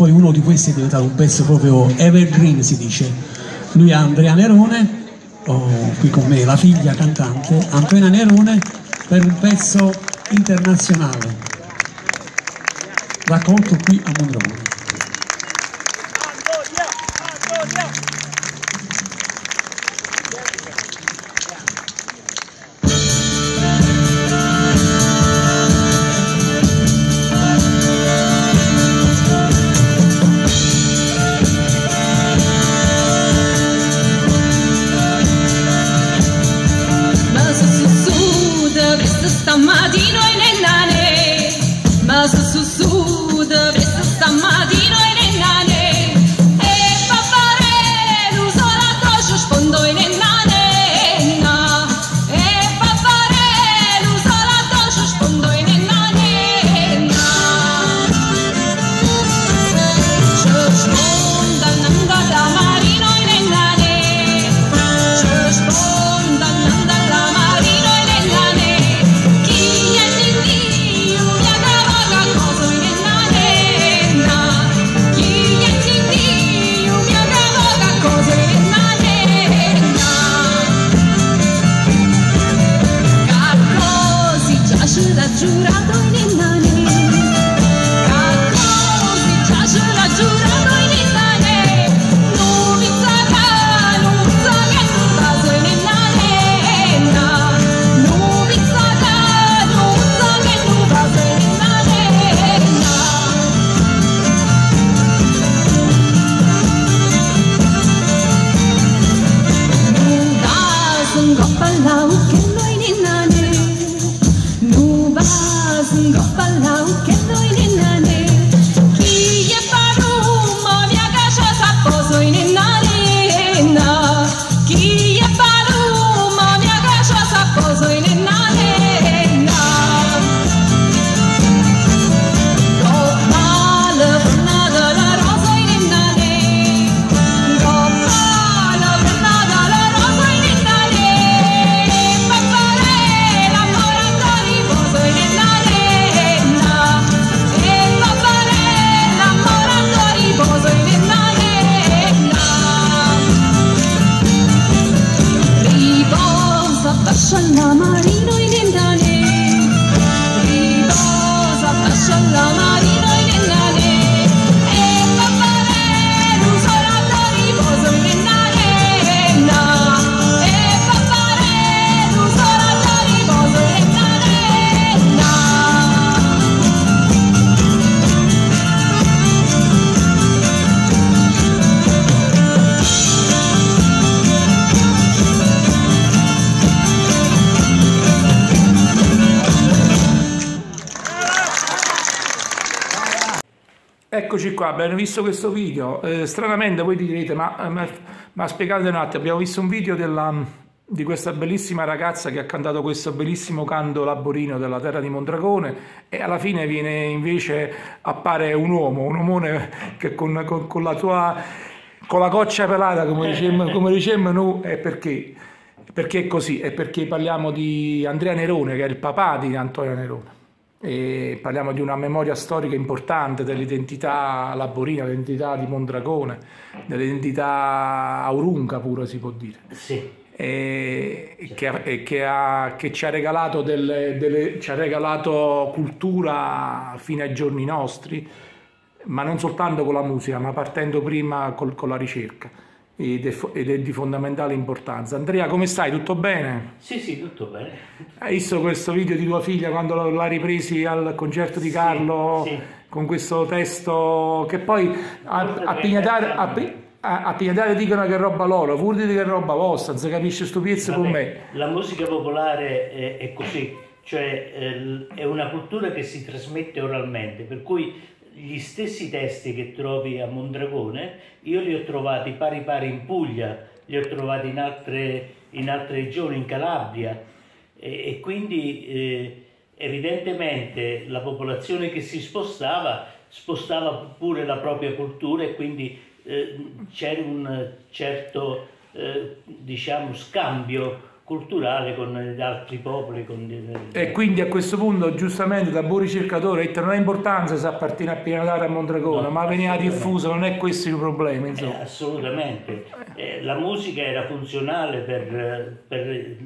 poi uno di questi è diventato un pezzo proprio evergreen si dice. Lui è Andrea Nerone ho qui con me la figlia cantante Antonina Nerone per un pezzo internazionale. Raccolto qui a Mondragone Abbiamo visto questo video. Eh, stranamente voi direte, ma, eh, ma, ma spiegate un attimo, abbiamo visto un video della, di questa bellissima ragazza che ha cantato questo bellissimo canto laborino della terra di Mondragone e alla fine viene invece, appare un uomo, un omone che con, con- con la tua, con la coccia pelata, come dicemmo, come dicemmo noi, è perché? Perché è così? È perché parliamo di Andrea Nerone, che è il papà di Antonio Nerone. E parliamo di una memoria storica importante dell'identità laborina, dell'identità di Mondragone, dell'identità aurunca pure si può dire. Sì, E che, ha- e che ha- che ci ha regalato, delle- delle- ci ha regalato cultura fino ai giorni nostri, ma non soltanto con la musica, ma partendo prima col- con la ricerca. Ed è, ed è di fondamentale importanza. Andrea, come stai? Tutto bene? sì, sì, tutto bene. Hai visto questo video di tua figlia quando l'ha ripresi al concerto di Carlo sì. con questo testo che poi a, a Pignatare, a, a- a Pignatare dicono che è roba loro, pur di che è roba vostra, non si capisce sto pezzo con me. La musica popolare è, è così, cioè eh, è una cultura che si trasmette oralmente, per cui gli stessi testi che trovi a Mondragone, io li ho trovati pari pari in Puglia, li ho trovati in altre, in altre regioni, in Calabria, e, e quindi eh, evidentemente la popolazione che si spostava spostava pure la propria cultura e quindi eh, c'era un certo eh, diciamo scambio culturale con gli altri popoli. Con... E quindi a questo punto, giustamente, da buon ricercatore, ha detto, non ha importanza se appartiene a Pianatara o a Mondragone, No, ma veniva diffuso, non è questo il problema, Eh, insomma. assolutamente. Eh, la musica era funzionale per, per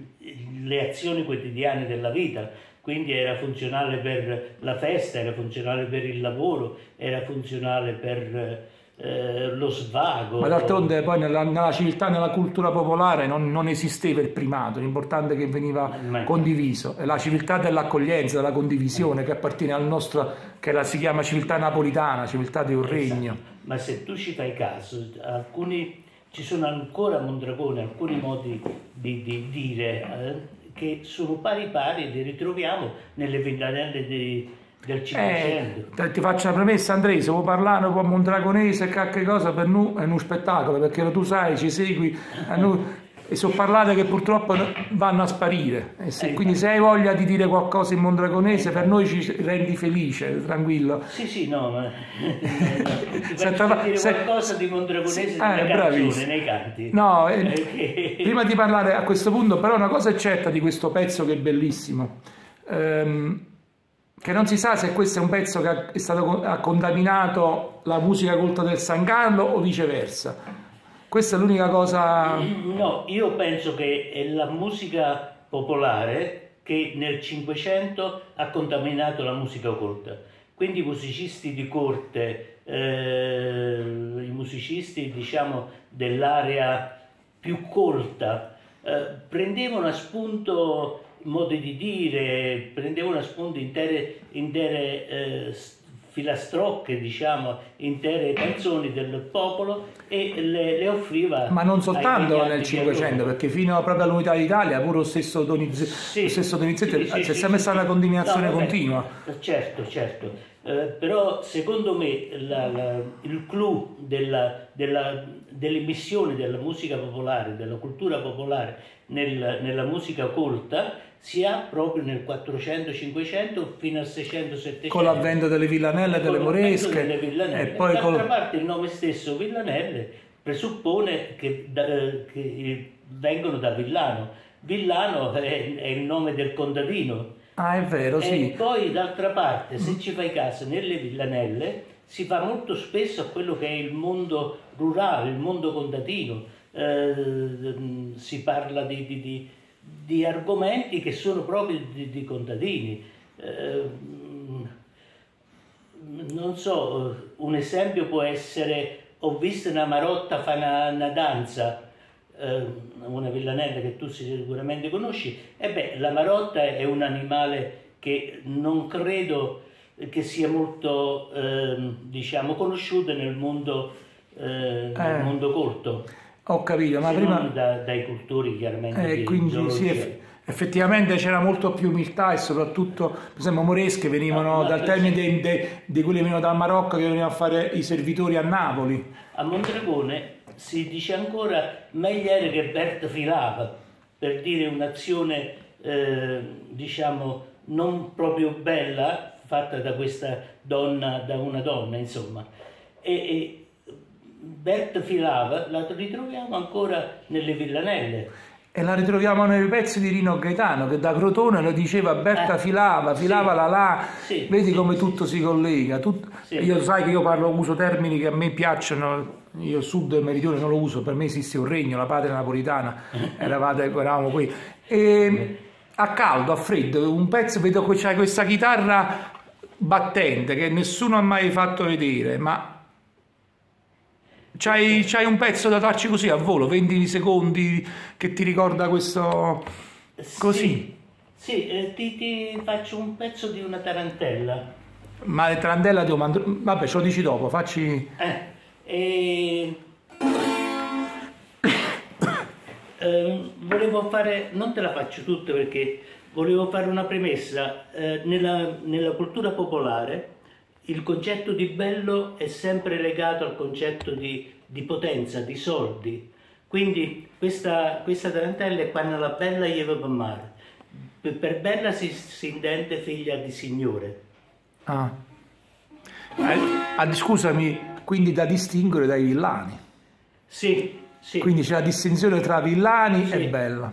le azioni quotidiane della vita, quindi era funzionale per la festa, era funzionale per il lavoro, era funzionale per eh, lo svago. Ma d'altronde poi nella, nella civiltà, nella cultura popolare non, non esisteva il primato, l'importante è che veniva Ma- condiviso. È la civiltà dell'accoglienza, della condivisione che appartiene al nostro, che la, si chiama civiltà napolitana, civiltà di un regno. Ma se tu ci fai caso, alcuni, ci sono ancora a Mondragone alcuni modi di, di dire eh, che sono pari pari li ritroviamo nelle villanelle di- del Eh, Cinquecento. te- ti faccio una premessa Andrea, se vuoi parlare po' mondragonese e qualche cosa per noi è uno spettacolo, perché tu sai, ci segui, a noi- e sono parlate che purtroppo vanno a sparire. E se- Eh, quindi se hai voglia di dire qualcosa in mondragonese per noi ci rendi felice, tranquillo. Sì, sì, no, ma Senta, faccio dire se- qualcosa di mondragonese Sì, eh, bravissimo. nei canti. No, eh, prima di parlare a questo punto, però una cosa è certa di questo pezzo che è bellissimo, ehm, che non si sa se questo è un pezzo che è stato, ha contaminato la musica colta del San Carlo o viceversa. Questa è l'unica cosa... No, io penso che è la musica popolare che nel Cinquecento ha contaminato la musica colta. Quindi i musicisti di corte, eh, i musicisti diciamo dell'area più colta, eh, prendevano a spunto modi di dire, prendevano a spunto intere, intere eh, filastrocche, diciamo, intere canzoni del popolo e le, le offriva. Ma non soltanto nel Cinquecento, perché fino proprio all'unità d'Italia, pure lo stesso Donizetti, Sì, stesso Donizetti sì, sì, c'è sempre stata una contaminazione No, continua. Certo, certo. Eh, però secondo me la- la- il clou della, della- dell'emissione della musica popolare, della cultura popolare nel- nella musica colta si ha proprio nel 400-500 fino al 600-700. Con l'avvento delle villanelle e delle moresche, delle villanelle. e poi D'altra col- parte il nome stesso Villanelle presuppone che, da- eh, che vengono da Villano. Villano è, è il nome del contadino. Ah, è vero, sì. E poi d'altra parte, se ci fai caso, nelle villanelle si fa molto spesso a quello che è il mondo rurale, il mondo contadino. Eh, si parla di, di- di- di argomenti che sono proprio di, di contadini. Eh, non so, un esempio può essere, ho visto una marotta fa una, una danza, eh, una villanella che tu sicuramente conosci, e beh, la marotta è un animale che non credo che sia molto, ehm, diciamo, conosciuto nel mondo, eh, nel Eh. mondo colto, Ho capito, ma prima... da- dai cultori chiaramente Eh, di quindi sì, eff- effettivamente c'era molto più umiltà e soprattutto, per esempio, moresche venivano No, ma dal termine dei- dei- di quelli che venivano dal Marocco che venivano a fare i servitori a Napoli. A Mondragone si dice ancora meglio era che Bert filava, per dire un'azione eh, diciamo non proprio bella fatta da questa donna, da una donna insomma. E, e Bert filava la ritroviamo ancora nelle villanelle. E la ritroviamo nei pezzi di Rino Gaetano che da Crotone lo diceva Berta Eh, filava, filava sì. la là, Sì, vedi sì, come tutto si collega. Tut-. Io sai che io parlo, uso termini che a me piacciono, io sud e meridione non lo uso, per me esiste un regno, la patria napolitana, eravate, eravamo qui. E, a caldo, a freddo, un pezzo, vedo che c'hai questa chitarra battente che nessuno ha mai fatto vedere, ma c'hai, c'hai un pezzo da darci così a volo, 20 secondi che ti ricorda questo... Così. Sì, sì, eh, ti, ti faccio un pezzo di una tarantella. Ma il Trandella devo mandare... Vabbè, ce lo dici dopo, facci... Eh, e... Ehm, volevo fare, non te la faccio tutta perché volevo fare una premessa. Eh, nella, nella cultura popolare il concetto di bello è sempre legato al concetto di, di potenza, di soldi. Quindi questa, questa tarantella è quando la bella gli va per mare. Per, per bella si, si intende figlia di signore. Ah. Eh, ah, scusami, quindi da distinguere dai villani. Sì, sì. Quindi c'è la distinzione tra villani Sì. e bella.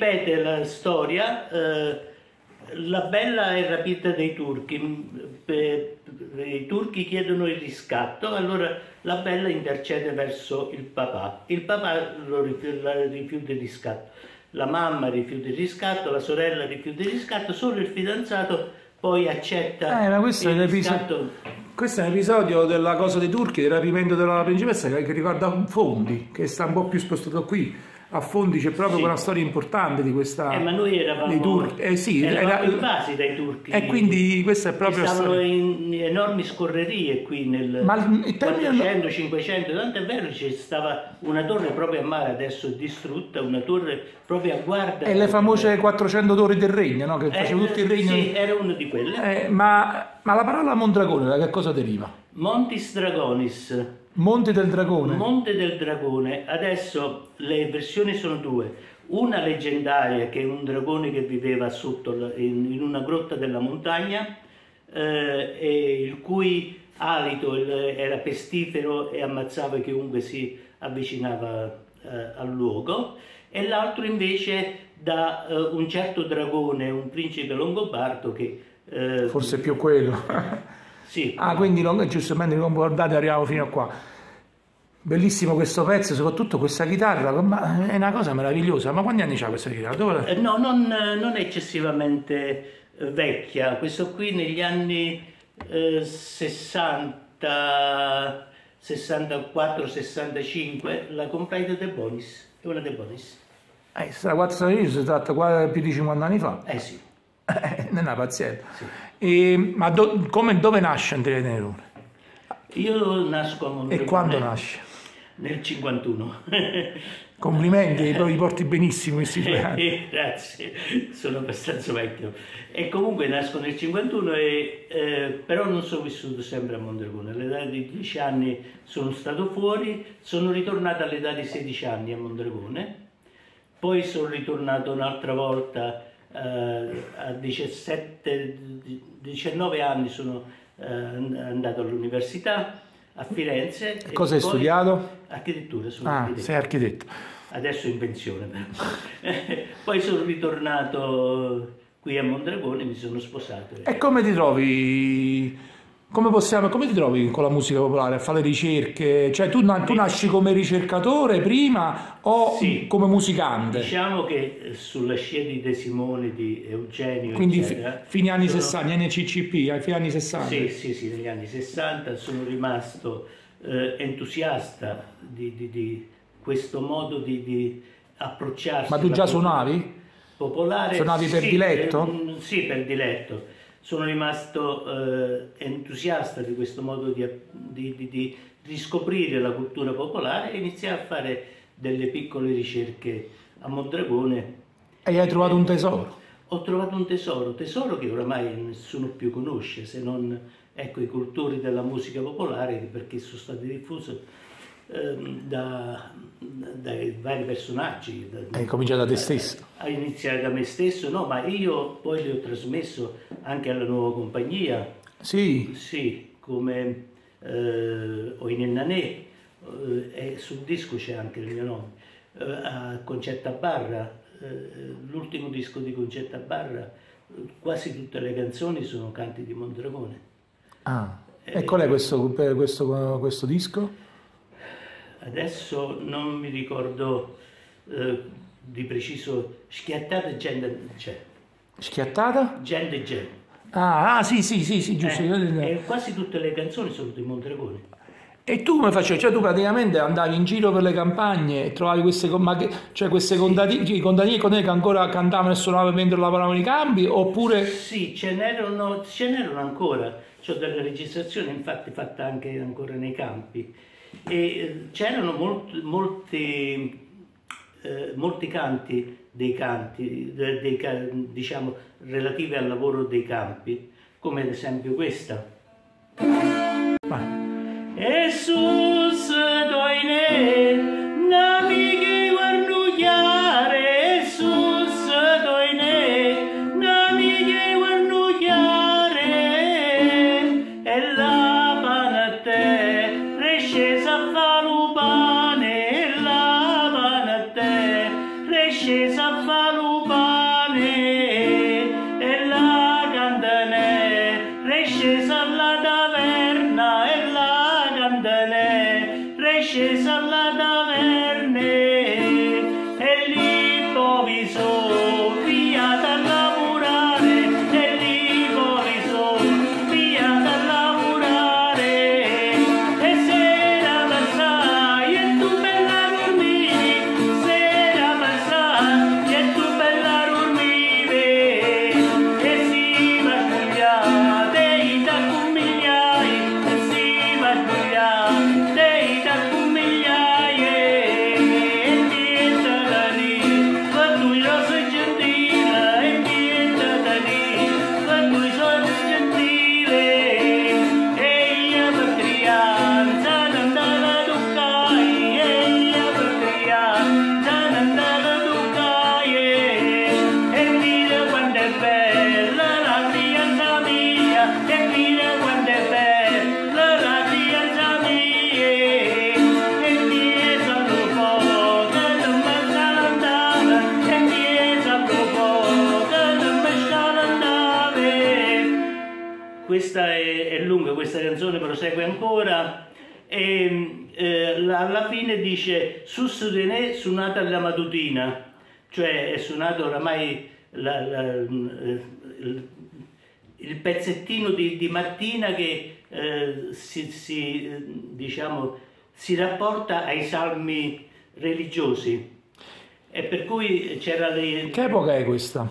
Ripete la storia. eh, la bella è rapita dai turchi, mm, i turchi chiedono il riscatto, allora la bella intercede verso il papà, il papà rifiuta il riscatto, la mamma rifiuta il riscatto, la sorella rifiuta il riscatto, solo il fidanzato poi accetta Eh, ma questo è il l'episodio. riscatto. Questo è un episodio della cosa dei turchi, del rapimento della principessa che, che riguarda Fondi, che sta un po' più spostato qui. A Fondi c'è proprio Sì. una storia importante di questa. Eh, ma noi eravamo, dei turchi. Eh sì, eravamo era- invasi dai turchi. E quindi questa è proprio Stavano storia. in enormi scorrerie qui nel Ma il- termine- 400, 500, tanto è vero c'è stava una torre proprio a mare adesso distrutta, una torre proprio a guardia. E le famose 400 torri del regno, no? che Eh, faceva tutto il regno. Sì, era una di quelle. Eh, ma, ma la parola Mondragone da che cosa deriva? Montis Dragonis, Monte del Dragone. Monte del Dragone. Adesso le versioni sono due. Una leggendaria che è un dragone che viveva sotto in, in una grotta della montagna eh, e il cui alito era pestifero e ammazzava chiunque si avvicinava eh, al luogo e l'altro invece da eh, un certo dragone, un principe longobardo che eh, Forse più quello. sì, ah, quindi non, giustamente concordate, arriviamo fino a qua. Bellissimo questo pezzo, soprattutto questa chitarra, ma è una cosa meravigliosa. Ma quanti anni c'ha questa chitarra? Dove... Eh, No, non, non è eccessivamente eh, vecchia, questo qui negli anni eh, 60, 64, 65 la comprai da De Bonis, è una De Bonis. Eh, sta 4 si tratta più di 50 anni fa. Eh sì, Eh, non è pazienza. E, ma do- come, dove nasce Andrea Nerone? io nasco a Montevideo. E quando nasce? Nel 51. Complimenti, li porti benissimo questi due anni. Eh, Grazie, sono abbastanza vecchio. E comunque nasco nel 51 e eh, però non sono vissuto sempre a Mondragone. All'età di 10 anni sono stato fuori, sono ritornato all'età di 16 anni a Mondragone, poi sono ritornato un'altra volta eh, a 17, 19 anni sono eh, andato all'università a Firenze. e Cosa hai studiato? Architettura, sono Ah, architetto. sei architetto. Adesso in pensione però. Poi sono ritornato qui a Mondragone, mi sono sposato. E come ti trovi? Come, possiamo, come ti trovi con la musica popolare a fare ricerche? Cioè tu, tu nasci come ricercatore prima o Sì. come musicante? Diciamo che eh, sulla scia di De Simone, di Eugenio, Quindi eccetera, fini anni sono- 60, NCCP, ai fini anni 60. Sì, sì, sì, negli anni 60 sono rimasto eh, entusiasta di, di- di questo modo di, di approcciarsi. Ma tu già suonavi? Popolare. Suonavi per sì, diletto? eh, mm, sì, per diletto. Sono rimasto eh, entusiasta di questo modo di, di, di- di riscoprire la cultura popolare e iniziai a fare delle piccole ricerche a Mondragone E hai trovato un tesoro. ho trovato un tesoro, tesoro che oramai nessuno più conosce, se non ecco, i cultori della musica popolare, perché sono stati diffusi ehm, da- dai vari personaggi. Hai cominciato da te stesso. a iniziare da me stesso, no, ma io poi li ho trasmesso anche alla nuova compagnia, Sì, sì, come eh, Oinen Nanè, eh, e sul disco c'è anche il mio nome, eh, a Concetta Barra, eh, l'ultimo disco di Concetta Barra, eh, quasi tutte le canzoni sono canti di Mondragone. Ah, e qual è questo, questo, questo disco? Adesso non mi ricordo eh, di preciso, schiattata gente c'è, Schiattata? gente c'è. Ah, ah, sì, sì, sì, sì, giusto. Eh, e quasi tutte le canzoni sono di Mondragone. E tu come facevi? Cioè tu praticamente andavi in giro per le campagne e trovavi queste, cioè queste contadini, i contadini con te che ancora cantavano e suonavano mentre lavoravano i campi oppure... Sì, ce n'erano, ce n'erano ancora, c'ho delle registrazioni infatti fatte anche ancora nei campi e eh, c'erano molt- molti, eh, molti canti dei canti, de- dei diciamo relativi al lavoro dei campi, come ad esempio questa. Vai. Jesus doine prosegue ancora e eh, la- alla fine dice Sus René suonata alla matutina, cioè è suonato oramai la- la- il, il pezzettino di, di mattina che eh, si, si, eh, diciamo, si rapporta ai salmi religiosi. E per cui c'era le, Che epoca è questa?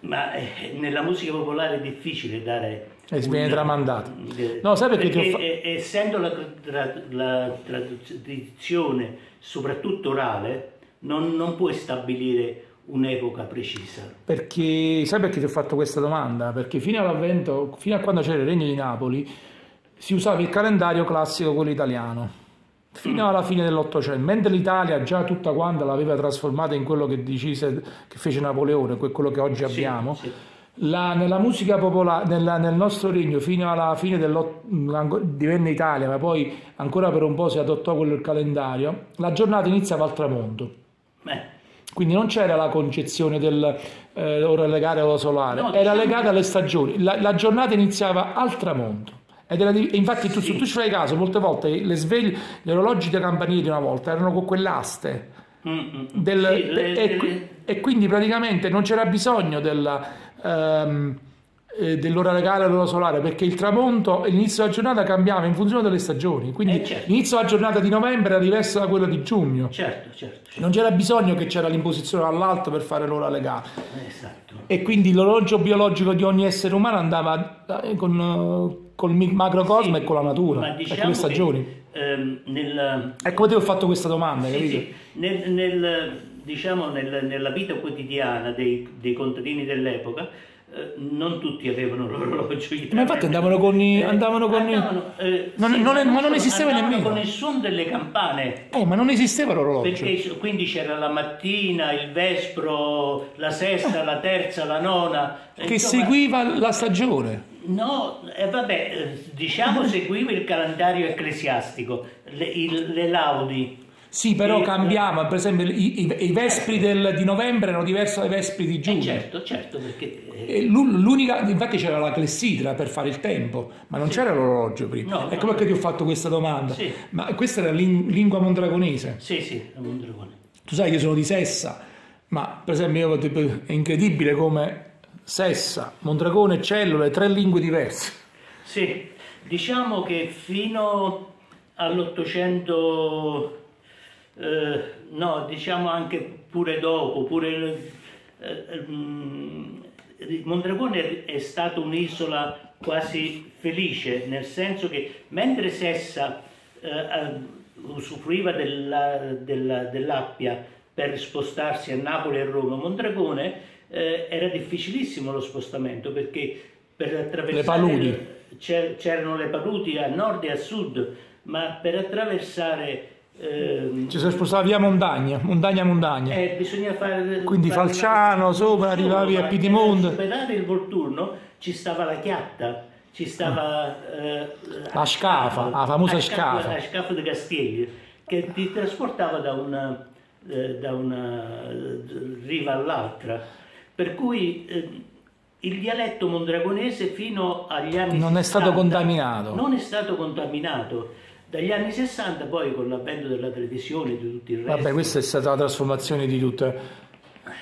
ma eh, nella musica popolare è difficile dare... E viene un- tramandato. eh, No, sai perché perché, fa- eh, essendo la, tra- la tradizione soprattutto orale, non, non puoi stabilire un'epoca precisa. Perché, sai perché ti ho fatto questa domanda? Perché fino all'avvento, fino a quando c'era il Regno di Napoli, si usava il calendario classico, quello italiano, fino alla fine dell'Ottocento, mentre l'Italia già tutta quanta l'aveva trasformata in quello che decise, che fece Napoleone, que- quello che oggi abbiamo. sì. La- nella musica popolare, nella- nel nostro regno, fino alla fine dell'Ottocento, divenne Italia, ma poi ancora per un po' si adottò quello il calendario, la giornata iniziava al tramonto. Eh, Quindi non c'era la concezione del eh, ora legare allo solare, No, era diciamo legata alle stagioni. La, la giornata iniziava al tramonto. Era infatti tu, Sì. tu ci fai caso, molte volte le sveglie, gli orologi dei campanili di una volta erano con quell'aste. mm, mm, del- sì, le- e, le- e quindi praticamente non c'era bisogno della, ehm, eh, dell'ora legale all'ora solare perché il tramonto e l'inizio della giornata cambiava in funzione delle stagioni. Quindi Eh, certo. l'inizio della giornata di novembre era diverso da quello di giugno. certo, certo, Non c'era bisogno che c'era l'imposizione all'alto per fare l'ora legale. esatto. E quindi l'orologio biologico di ogni essere umano andava eh, con, eh, col mi- macrocosmo Sì, e con la natura ma e diciamo con le che, stagioni. ehm, nel, Ecco perché ho fatto questa domanda, Sì, capito? sì. Nel, nel- diciamo, nel- nella vita quotidiana dei, dei contadini dell'epoca eh, non tutti avevano l'orologio. Ma infatti andavano con i- andavano con i- andavano, eh, Non- sì, non è- ma non esisteva nemmeno. con suono delle campane. Eh, ma non esisteva l'orologio. Perché quindi c'era la mattina, il vespro, la sesta, la terza, la nona. che insomma, seguiva la stagione. No, eh, vabbè, eh, diciamo seguiva il calendario ecclesiastico, le, il- le laudi. Sì, però E- cambiava, per esempio i, i- i vespri del- di novembre erano diversi dai vespri di Eh, giugno. certo, certo, perché... eh, l'u- l'unica, infatti c'era la clessidra per fare il tempo, ma non c'era l'orologio prima. No, ecco no. perché ti ho fatto questa domanda. Sì. Ma questa era lin- lingua mondragonese. Sì, sì, è un dragone. Tu sai che io sono di Sessa, ma per esempio io, è incredibile come Sessa, Mondragone e Cellule, tre lingue diverse. Sì, diciamo che fino all'Ottocento, eh, no, diciamo anche pure dopo, pure... eh, mm, Mondragone è stata un'isola quasi felice, nel senso che mentre Sessa eh, usufruiva della- della- dell'Appia per spostarsi a Napoli e Roma, Mondragone eh, era difficilissimo lo spostamento perché per attraversare Le paludi. c'er- c'erano le paludi a nord e a sud, ma per attraversare ehm, Ci si spostava via montagna, montagna montagna. eh, bisogna fare Quindi fare- Falciano, sopra, arrivavi a Piedimonte. Per superare il Volturno ci stava la chiatta, ci stava eh, La scafa, la famosa scafa. La scafa di Castiglio, che ti trasportava da una, eh, da una eh, riva all'altra. Per cui eh, il dialetto mondragonese fino agli anni Non è 60 stato contaminato. Non è stato contaminato. Dagli anni 60 poi con l'avvento della televisione e di tutto il resto. Vabbè, questa è stata la trasformazione di tutto.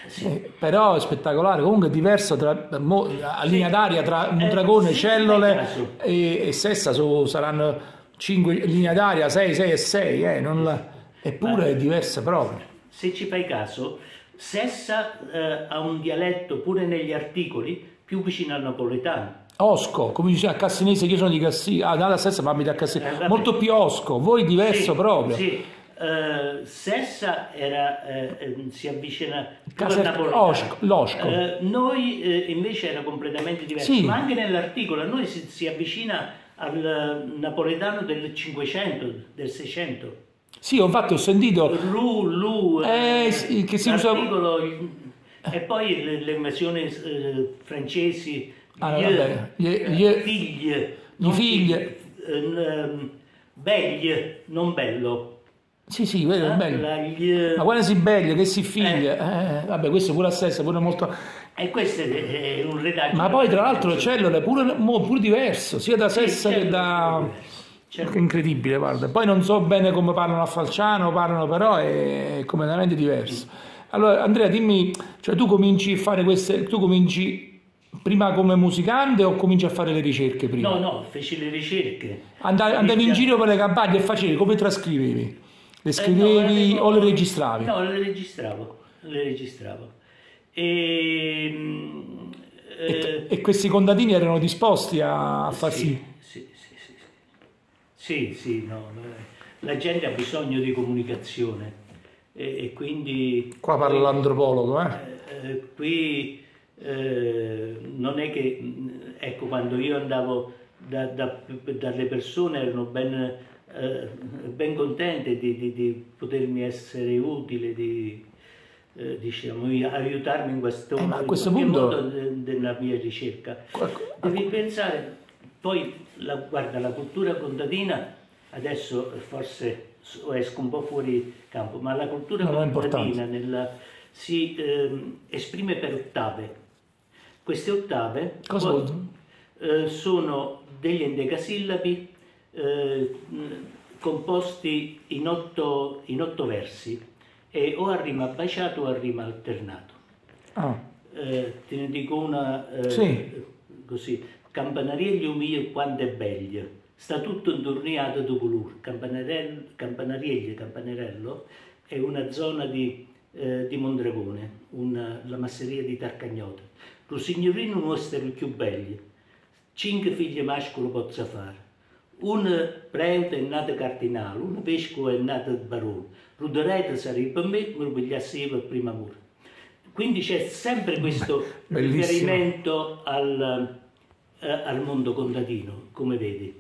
sì. Eh, però è spettacolare, comunque è diverso tra, mo- a linea d'aria tra Eh, Mondragone, sì, Cellole fai caso. e, e Sessa su- saranno 5 linea d'aria, 6, 6 e 6, eh, non la- eppure è diversa proprio. Se ci fai caso, Sessa eh, ha un dialetto pure negli articoli più vicino al napoletano. Osco, come diceva Cassinese, io sono di Cassinese, ah, nella stessa ma abita a Eh, Cassinese, vabbè. molto più osco, voi diverso Sì, proprio. Sì, eh, Sessa era, eh, eh, si avvicina Caser-. Osco, l'osco. Eh, noi eh, invece era completamente diverso, Sì. ma anche nell'articolo a noi si, si avvicina al napoletano del 500, del 600. Sì, infatti ho sentito, Ru, lu, Eh, sì, che si usa- e poi le, le invasioni eh, francesi, Ah, gli- vabbè, gli- eh, gli- figli, gli non figli. eh, ehm, begli, non bello. sì sì, vero, è Eh, bello. la- Ma quando si bella, che si figlia, eh, vabbè, questo pure a Sessa, pure molto... E questo è, è un retaggio. Ma poi tra l'altro Cellule è pure, pure diverso, sia da Sessa che da... certo. Incredibile, guarda. Poi non so bene come parlano a Falciano, parlano però è completamente diverso. Allora Andrea, dimmi, cioè tu cominci a fare queste, tu cominci prima come musicante o cominci a fare le ricerche prima? No, no, feci le ricerche. Andavi, andavi in giro per le campagne e facevi, come trascrivevi? Le Eh, scrivevi no, avevo- o le registravi? No, le registravo, le registravo. E, mm, eh, E questi contadini erano disposti a, far sì. Sì, sì, sì, sì. Sì, sì, no, eh, la gente ha bisogno di comunicazione e, e quindi Qua parla l'antropologo, eh? eh, eh, qui eh, non è che, mh, ecco, quando io andavo da- da- dalle persone erano ben, eh, ben contente di, di- di potermi essere utile, di eh, diciamo, aiutarmi in questo, Eh, a questo punto- modo de- della mia ricerca. Qualco- Devi pensare, poi la, guarda, la cultura contadina, adesso forse esco un po' fuori campo, ma la cultura No, contadina nella- si ehm, esprime per ottave. Queste ottave poi, eh, sono degli endecasillabi eh, composti in otto, in otto versi e o a rima baciato o a rima alternato. Ah, Eh, te ne dico una eh, Sì. così. Campanariello mio quando è bello, sta tutto intorniato dopo l'ur. Campanarello, Campanariello, Campanarello è una zona di, eh, di Mondragone, una- la masseria di Tarcagnota. Lo signorino nostro è il più bello, cinque figli mascolo pozza fare. Un prete è nato cardinale, un vescovo è nato barone. Ruderete sarebbe me, mi lo per prima amore. Quindi c'è sempre questo Bellissimo. riferimento al, eh, al mondo contadino, come vedi.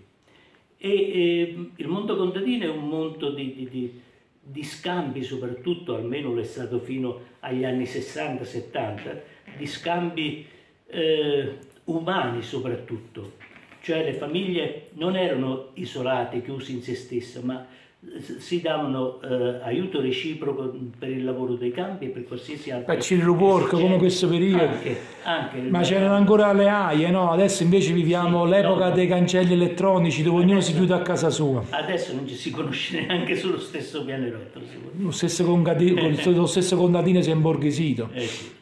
E eh, il mondo contadino è un mondo di, di- di- di scambi, soprattutto, almeno lo è stato fino agli anni 60-70, di scambi eh, umani soprattutto. Cioè le famiglie non erano isolate, chiuse in se stesse, ma si davano eh, aiuto reciproco per il lavoro dei campi e per qualsiasi altro. Beh, il work, come questo periodo. Anche, anche ma c'erano ancora le AIE, no? Adesso invece viviamo Sì, l'epoca no. dei cancelli elettronici dove ognuno si chiude a casa sua. Adesso non ci si conosce neanche sullo stesso pianerottolo. Lo stesso, lo stesso contadino si è imborghesito. Eh sì.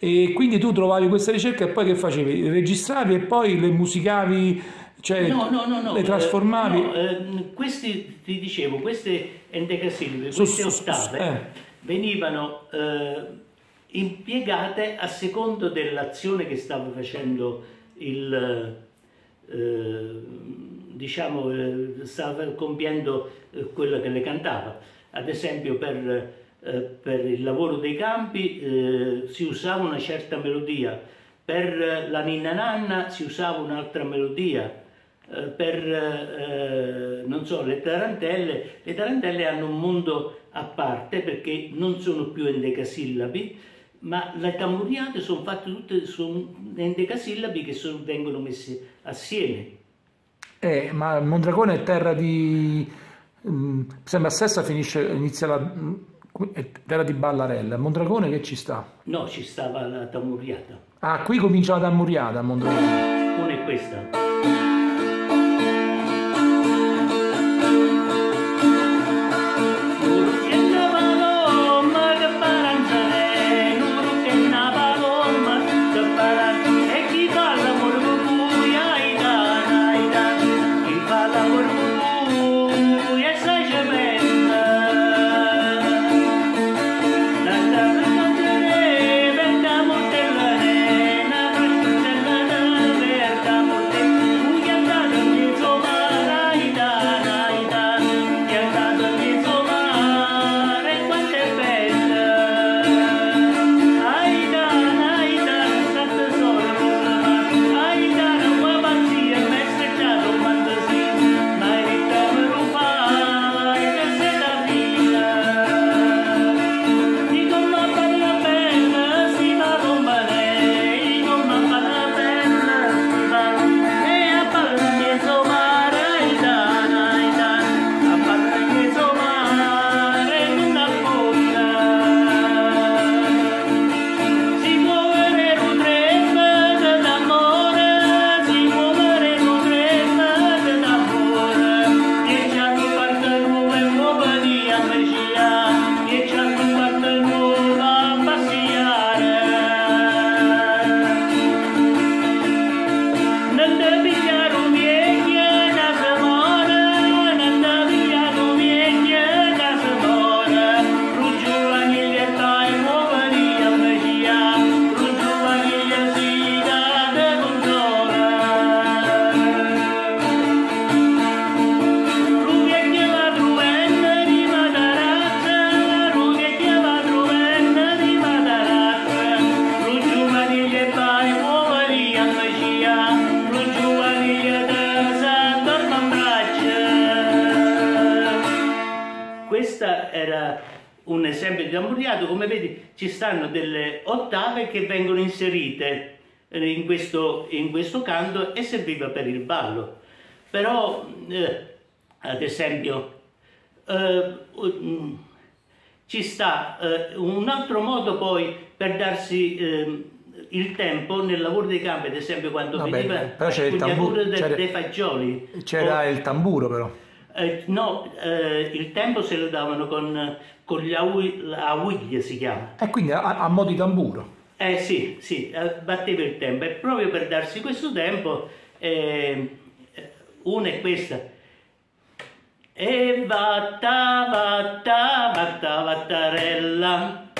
E quindi tu trovavi questa ricerca e poi che facevi? Registravi e poi le musicavi, cioè No, no, no, le trasformavi? eh, no, eh, questi, ti dicevo, queste endecasillabe, queste su- ottave eh. venivano eh, impiegate a secondo dell'azione che stava facendo il, eh, diciamo, eh, stava compiendo quello che le cantava. Ad esempio per, eh, per il lavoro dei campi eh, si usava una certa melodia, per la ninna nanna si usava un'altra melodia, eh, per eh, non so, le tarantelle, le tarantelle hanno un mondo a parte perché non sono più endecasillabi, ma le tamburiate sono fatte tutte sono endecasillabi che sono- vengono messi assieme. Eh, ma Mondragone è terra di... mm, sembra Sessa finisce, inizia la... è terra di Ballarella. Mondragone che ci sta? No, ci stava la tamurriata. Ah, qui comincia la tammuriata a Mondragone. Una è questa. Ci stanno delle ottave che vengono inserite eh, in questo, in questo canto e serviva per il ballo. Però, eh, ad esempio, eh, mm, ci sta eh, un altro modo poi per darsi ehm, il tempo nel lavoro dei campi, ad esempio quando Vabbè, veniva però c'era il tamburo- de- dei fagioli. C'era il tamburo però. eh, no, eh, il tempo se lo davano con, con gli l'auiglia si chiama. E quindi a, a mo' di tamburo. Eh sì, sì, eh, batteva il tempo e proprio per darsi questo tempo, eh, eh, una è questa. E vatta, vatta, vatta, vattarella,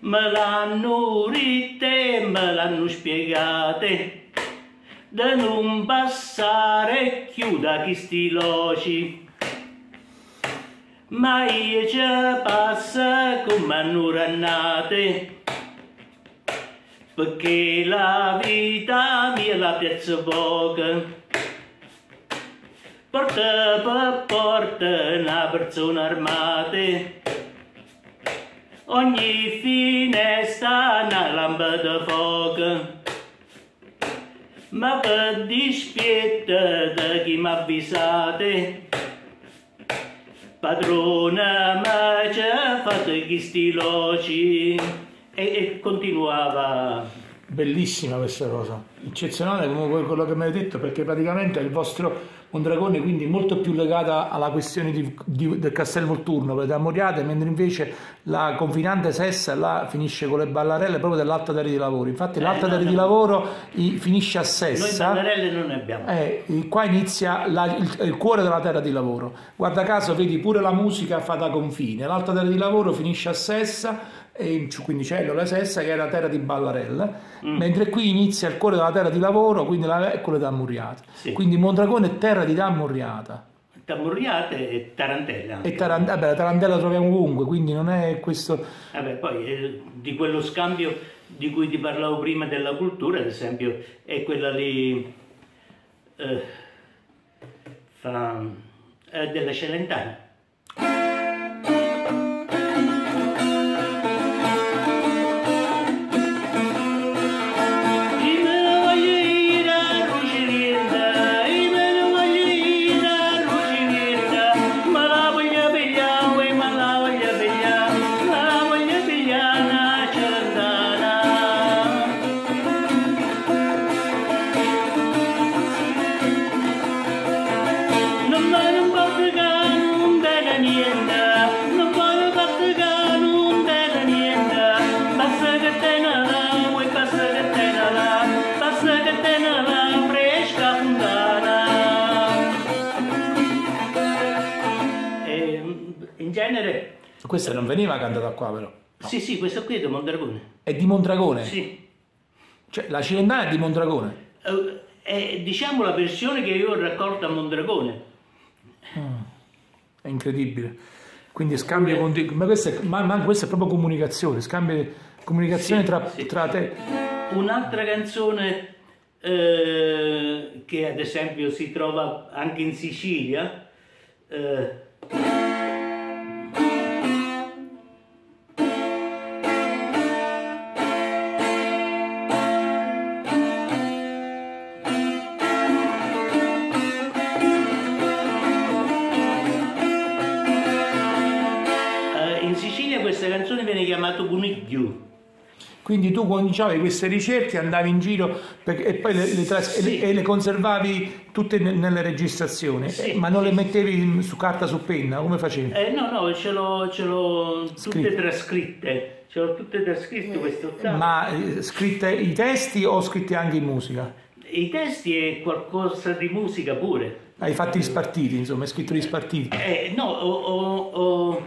me l'hanno rite, me l'hanno spiegate, da non passare chiuda chi sti loci. Ma io ci passa come hanno rannate, perché la vita mia la piazza poca. Porta per porta una persona armata, ogni finestra una lampada fuoco. Ma per dispietta da chi mi avvisate, padrona ma ci ha fatto sti loci. E, e continuava. Bellissima questa cosa, eccezionale come quello che mi hai detto perché praticamente è il vostro Mondragone quindi molto più legata alla questione di- di- del Castel Volturno, per le Tamoriate, mentre invece la confinante Sessa là finisce con le ballarelle proprio dell'Alta Terra di Lavoro. Infatti l'Alta no, Terra di no. Lavoro i- finisce a Noi Sessa. banderelle non ne abbiamo. Eh, qua inizia la- il, il cuore della terra di lavoro. Guarda caso, vedi pure la musica fa da confine. L'alta terra di lavoro finisce a Sessa, e in Quindicello la Sessa, che era terra di Ballarella, Mm. mentre qui inizia il cuore della terra di lavoro, quindi la, e quella di Ammurriata. Sì. Quindi Mondragone è terra di Dammurriata. Tamurriate e tarantelle anche. E Taran- vabbè, la tarantella la troviamo ovunque, quindi non è questo. Vabbè, poi eh, di quello scambio di cui ti parlavo prima della cultura, ad esempio, è quella lì eh, fra, eh, della Celentana. Questa non veniva cantata qua però. Sì, sì, questo qui è di Mondragone. È di Mondragone. Sì. Cioè, la Cilendana è di Mondragone. Eh, È diciamo la versione che io ho raccolto a Mondragone. È incredibile. Quindi scambio con ma questo è, ma, ma questo è proprio comunicazione, scambio comunicazione Sì, tra, sì. tra te. Un'altra canzone eh, che ad esempio si trova anche in Sicilia, eh, eh, questa canzone viene chiamata Bunigliu. Quindi tu cominciavi queste ricerche, andavi in giro per- e poi le, le tras- e Sì. e le conservavi tutte ne- nelle registrazioni, Sì, Eh, ma non le mettevi su carta su penna, come facevi? Eh, no, no, ce l'ho, ce l'ho tutte Scritte. trascritte. Ce l'ho tutte trascritte queste ottave. Ma eh, scritte i testi o scritte anche in musica? I testi è qualcosa di musica pure. Hai fatto gli spartiti, insomma, hai scritto gli spartiti. Eh, no, ho, ho- ho,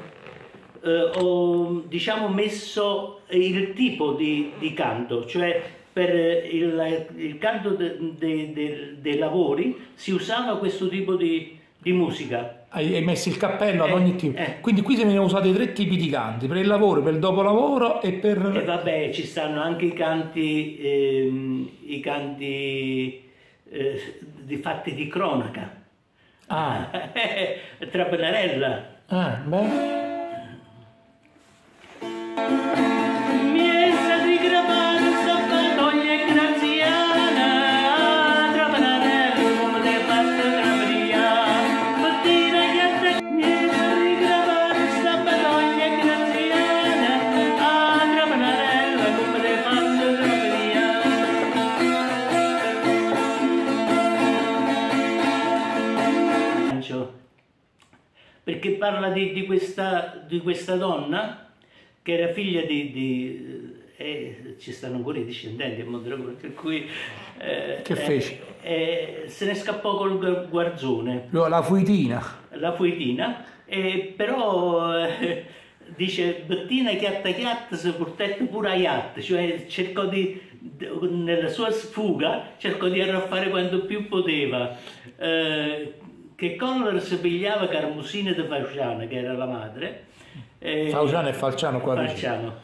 eh, ho, diciamo messo il tipo di, di canto, cioè per il, il canto de- de- de- dei lavori si usava questo tipo di, di musica. Hai, hai messo il cappello ad Eh, ogni tipo. eh. Quindi qui se ne usati tre tipi di canti, per il lavoro, per il dopolavoro e per... E vabbè, ci stanno anche i canti, ehm, i canti eh, di fatti di cronaca. Ah, Trapanarella. ah, beh. Perché parla di, di questa, di questa donna che era figlia di... di eh, ci stanno ancora i discendenti a Mondragone, per cui... eh, Che eh, fece? eh, se ne scappò col gu- guarzone, La fuitina. la fuetina, e però eh, dice Bettina chiatta chiatta si portette pure a iatta, cioè cercò di, di- nella sua sfuga cercò di arraffare quanto più poteva. Eh, che Collor si pigliava Carmusina di Falciano, che era la madre. eh, Fauciano e Falciano qua. Falciano.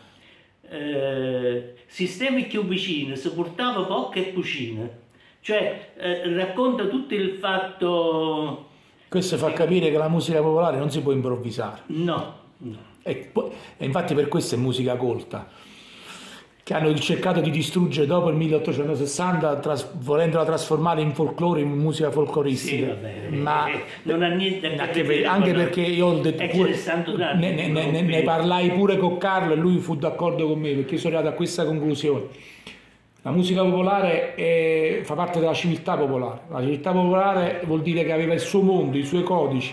Eh, sistemi più vicini, si portava poche e cucine. Cioè, eh, racconta tutto il fatto... Questo fa capire che la musica popolare non si può improvvisare. No, no. E, poi- e infatti per questo è musica colta, che hanno cercato di distruggere dopo il 1860, tras- volendola trasformare in folklore, in musica Sì, folcloristica. vabbè, Ma eh, non ha niente a che vedere anche con- perché io ho detto Eh, pure- ne ne, ne- ne- parlai pure con Carlo e lui fu d'accordo con me perché sono arrivato a questa conclusione. La musica popolare è- fa parte della civiltà popolare. La civiltà popolare vuol dire che aveva il suo mondo, i suoi codici,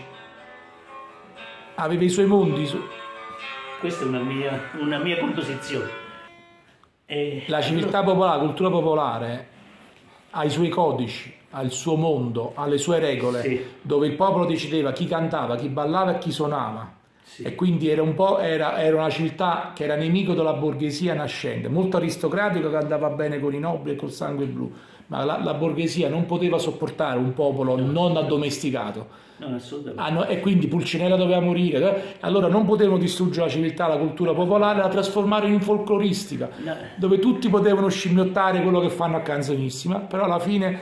aveva i suoi mondi. Questa è una mia, una mia composizione. E- La civiltà popolare, la cultura popolare ha i suoi codici, ha il suo mondo, ha le sue regole, Sì. dove il popolo decideva chi cantava, chi ballava e chi suonava. Sì. E quindi era un po' era, era una civiltà che era nemico della borghesia nascente, molto aristocratico che andava bene con i nobili e col sangue blu, ma la, la borghesia non poteva sopportare un popolo non addomesticato. No, assolutamente. Hanno- e quindi Pulcinella doveva morire. eh? Allora non potevano distruggere la civiltà, la cultura popolare, la trasformare in folcloristica, No. dove tutti potevano scimmiottare quello che fanno a canzonissima, però alla fine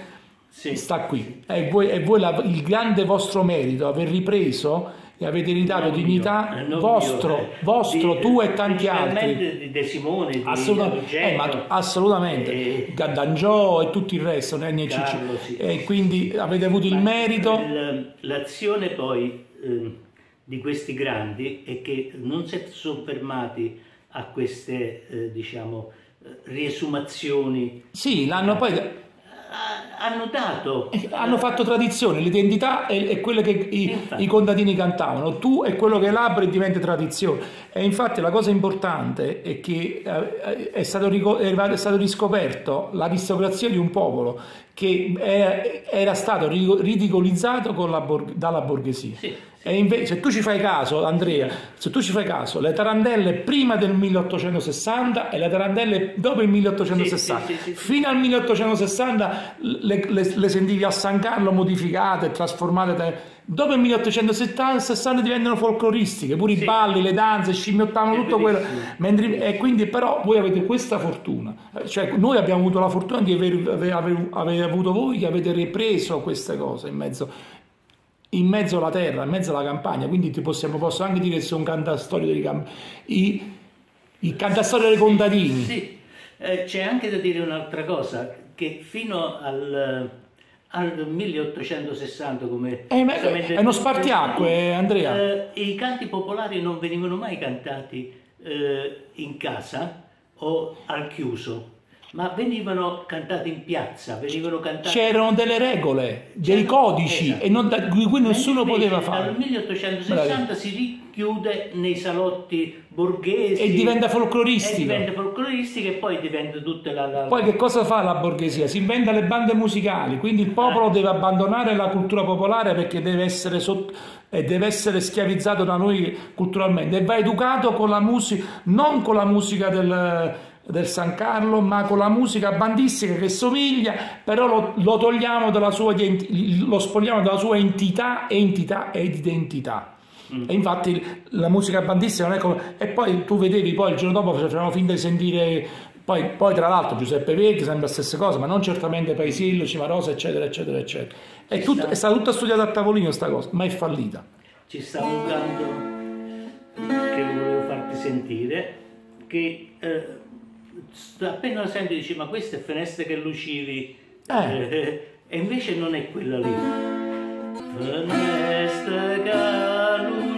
Sì. sta qui. E voi, e voi la- il grande vostro merito, aver ripreso e avete ridato Non dignità mio, eh, vostro, mio, eh. vostro, Di- tu e tanti altri. De Simone, di Assolutamente, eh, ma- assolutamente. Eh, Gaddangiò e tutto il resto. Carlo, sì. E quindi avete avuto il merito. L'azione poi eh, di questi grandi è che non si è soffermati a queste, eh, diciamo, eh, riesumazioni. Sì, l'hanno poi Ha- Hanno dato... Eh, hanno fatto tradizione, l'identità è, è quella che i, i contadini cantavano, tu è quello che elabori e diventa tradizione. E infatti la cosa importante è che eh, è stato, rico- è stato riscoperto l'aristocrazia di un popolo che era, era stato ri- ridicolizzato la dalla borghesia. Sì. E invece, se tu ci fai caso, Andrea, se tu ci fai caso, le tarantelle prima del 1860 e le tarantelle dopo il 1860, Sì, sì, sì, fino al 1860 le, le- le sentivi a San Carlo modificate, trasformate. da- Dopo il 1860 diventano folcloristiche, pure i balli, le danze, scimmiottavano tutto quello. Mentre, e quindi però voi avete questa fortuna, Eh, cioè noi abbiamo avuto la fortuna di aver, aver- aver- aver avuto voi che avete ripreso queste cose in mezzo, in mezzo alla terra, in mezzo alla campagna, quindi ti possiamo, posso anche dire che sei un cantastorie di camp- i, i cantastorie dei contadini. Sì, Eh, c'è anche da dire un'altra cosa, che fino al, al 1860, come... Eh, ma- giustamente- è uno spartiacque, Andrea. Eh, I canti popolari non venivano mai cantati eh, in casa o al chiuso, ma venivano cantati in piazza, venivano cantati... C'erano delle regole, dei codici esatto. e non da- di cui nessuno Mentre poteva fare. Dal 1860 si richiude nei salotti borghesi E diventa e folcloristico. diventa folcloristico e poi diventa tutta la, la- Poi che cosa fa la borghesia? Si inventa le bande musicali, quindi il popolo deve abbandonare la cultura popolare perché deve essere, sotto, e deve essere schiavizzato da noi culturalmente e va educato con la musica, non con la musica del, del San Carlo, ma con la musica bandistica che somiglia, però lo, lo togliamo dalla sua lo spogliamo dalla sua entità, entità ed identità. E infatti la musica bandistica non è come... E poi tu vedevi poi il giorno dopo facevano finta di sentire... Poi, poi tra l'altro Giuseppe Verdi, sempre la stessa cosa, ma non certamente Paesillo, Cimarosa, eccetera, eccetera, eccetera. È, tut- è stata tutta studiata a tavolino sta cosa, ma è fallita. ci sta un canto che volevo farti sentire che eh, appena lo senti dici ma questa è Finestre che Lucivi Eh. Eh, e invece non è quella lì. Finestre che Lucivi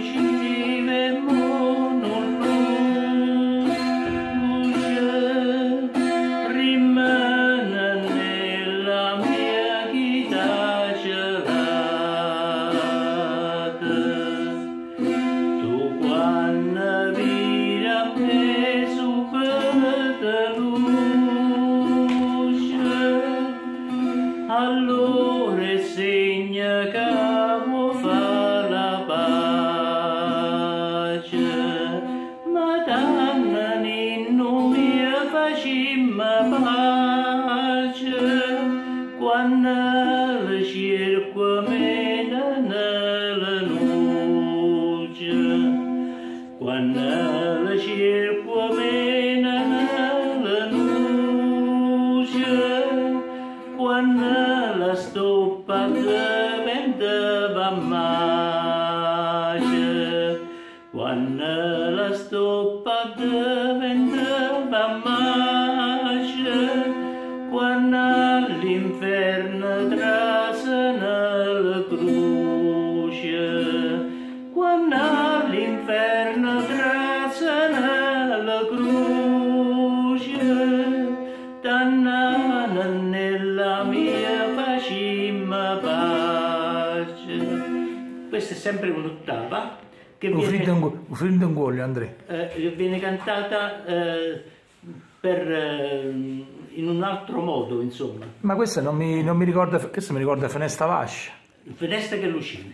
questa non mi, non mi ricorda, questa mi ricorda Finestra Vascia. finestra che lucine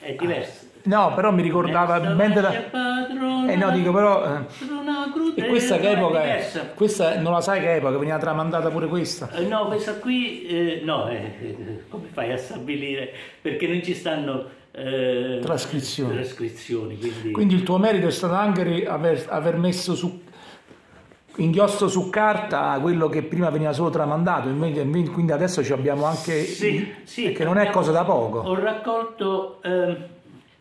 è diversa No, però mi ricordava mentre la... padrona, Eh no, dico però... eh, E questa che epoca è? Questa non la sai che epoca, veniva tramandata pure questa. Eh, No, questa qui, eh, no, eh, eh, come fai a stabilire? Perché non ci stanno Trascrizioni. trascrizioni, quindi, Quindi il tuo merito è stato anche aver, aver messo su inchiostro su carta quello che prima veniva solo tramandato, quindi adesso ci abbiamo anche Sì, sì, perché non è cosa da poco. Ho raccolto ehm,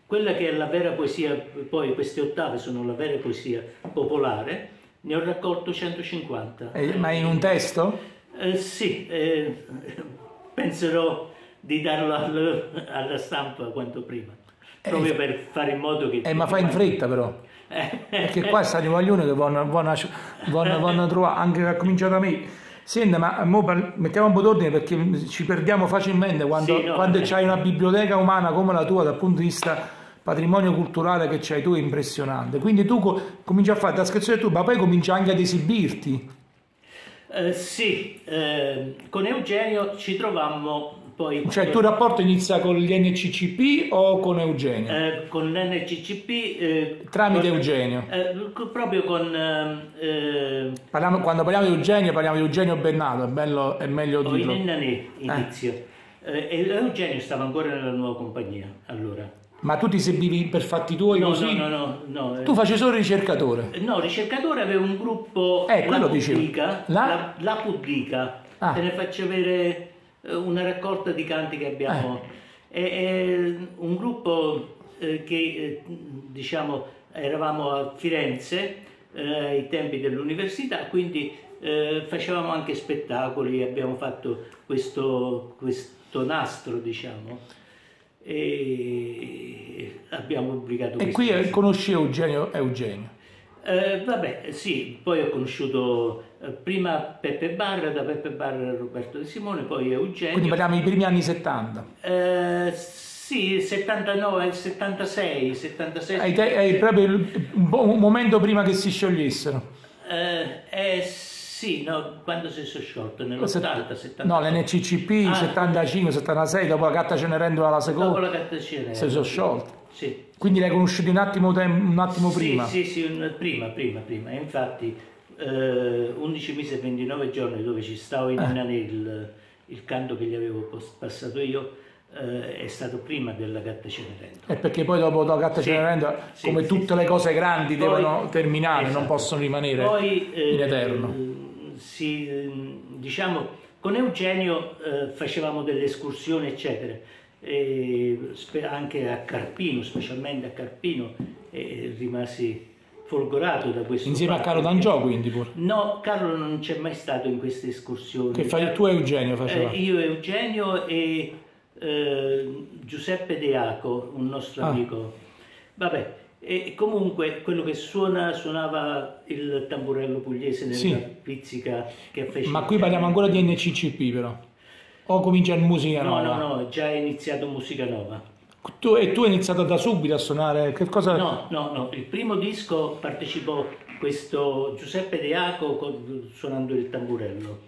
quella che è la vera poesia, poi queste ottave sono la vera poesia popolare, ne ho raccolto 150. Eh, ma in un testo? Eh, sì, eh, penserò di darlo al- alla stampa quanto prima, proprio per fare in modo che... Eh, ma fai in fretta però. Perché qua stanno i maglioni che vanno, vanno, a- vanno, vanno a trovare, anche che ha cominciato a me. Senti, ma mettiamo un po' d'ordine perché ci perdiamo facilmente quando, Sì, no, quando eh. c'hai una biblioteca umana come la tua dal punto di vista patrimonio culturale che c'hai tu è impressionante. Quindi tu co- cominci a fare trascrizione tu, ma poi cominci anche ad esibirti. Eh, sì, eh, con Eugenio ci trovammo poi Cioè il tuo rapporto inizia con gli NCCP o con Eugenio? eh, con l'NCCP eh, Tramite con- Eugenio. eh, proprio con ehm, eh, Parliamo- quando parliamo di Eugenio parliamo di Eugenio Bennato, è, bello, è meglio in dirlo. Nenanè inizio Eh, e Eugenio stava ancora nella nuova compagnia allora Ma tu ti servivi per fatti tuoi no così? no no no, no, eh, Tu facevi solo ricercatore. No, ricercatore aveva un gruppo, Eh, quello la dicevo. La? la, la Puddica. Ah. te ne faccio avere eh, una raccolta di canti che abbiamo. Eh. È, è un gruppo eh, che eh, diciamo eravamo a Firenze eh, ai tempi dell'università, quindi eh, facevamo anche spettacoli, abbiamo fatto questo, questo nastro, diciamo, e abbiamo pubblicato E qui eh, conosci Eugenio Eugenio. Eh, vabbè, sì, poi ho conosciuto eh, prima Peppe Barra, da Peppe Barra Roberto De Simone, poi Eugenio. Quindi parliamo dei primi anni 70. Eh, sì, 79, 76, 76. Hai te- hai proprio un, momento prima che si sciogliessero. Eh, eh, sì, no, quando si sono sciolto? Nell'80, 70. No, l'NCCP Ah. 75, 76, dopo la carta Cenerentola alla Dopo seconda, la carta cinese. si sono sciolti. Sì. Quindi l'hai conosciuti un attimo, un attimo prima. Sì, sì, sì, prima, prima, prima. Infatti eh, 11 mesi e 29 giorni dove ci stavo Eh. in Nanè, il, il canto che gli avevo passato io eh, è stato prima della gatta Cenerentola. E perché poi dopo la carta Sì, Cenerentola, sì, come sì, tutte le cose grandi, Poi- devono terminare, non esatto. possono rimanere Poi, eh, in eterno. eh, si, eh, diciamo, con Eugenio eh, facevamo delle escursioni, eccetera, e anche a Carpino, specialmente a Carpino, e rimasi folgorato da questo. Insieme a fatto, Carlo D'Angiò, quindi pure. No, Carlo non c'è mai stato in queste escursioni. Che fai tu e Eugenio faceva. Eh, io, Eugenio e eh, Giuseppe De Aco, un nostro Ah. amico. Vabbè, e comunque quello che suona, suonava il tamburello pugliese nella Sì. pizzica che fece. Ma qui parliamo ancora di NCCP però. O comincia in musica No, nuova? no, no, già è iniziato musica nuova. Tu, e tu hai iniziato da subito a suonare, che cosa... No, no, no, il primo disco partecipò questo Giuseppe De Aco con- suonando il tamburello.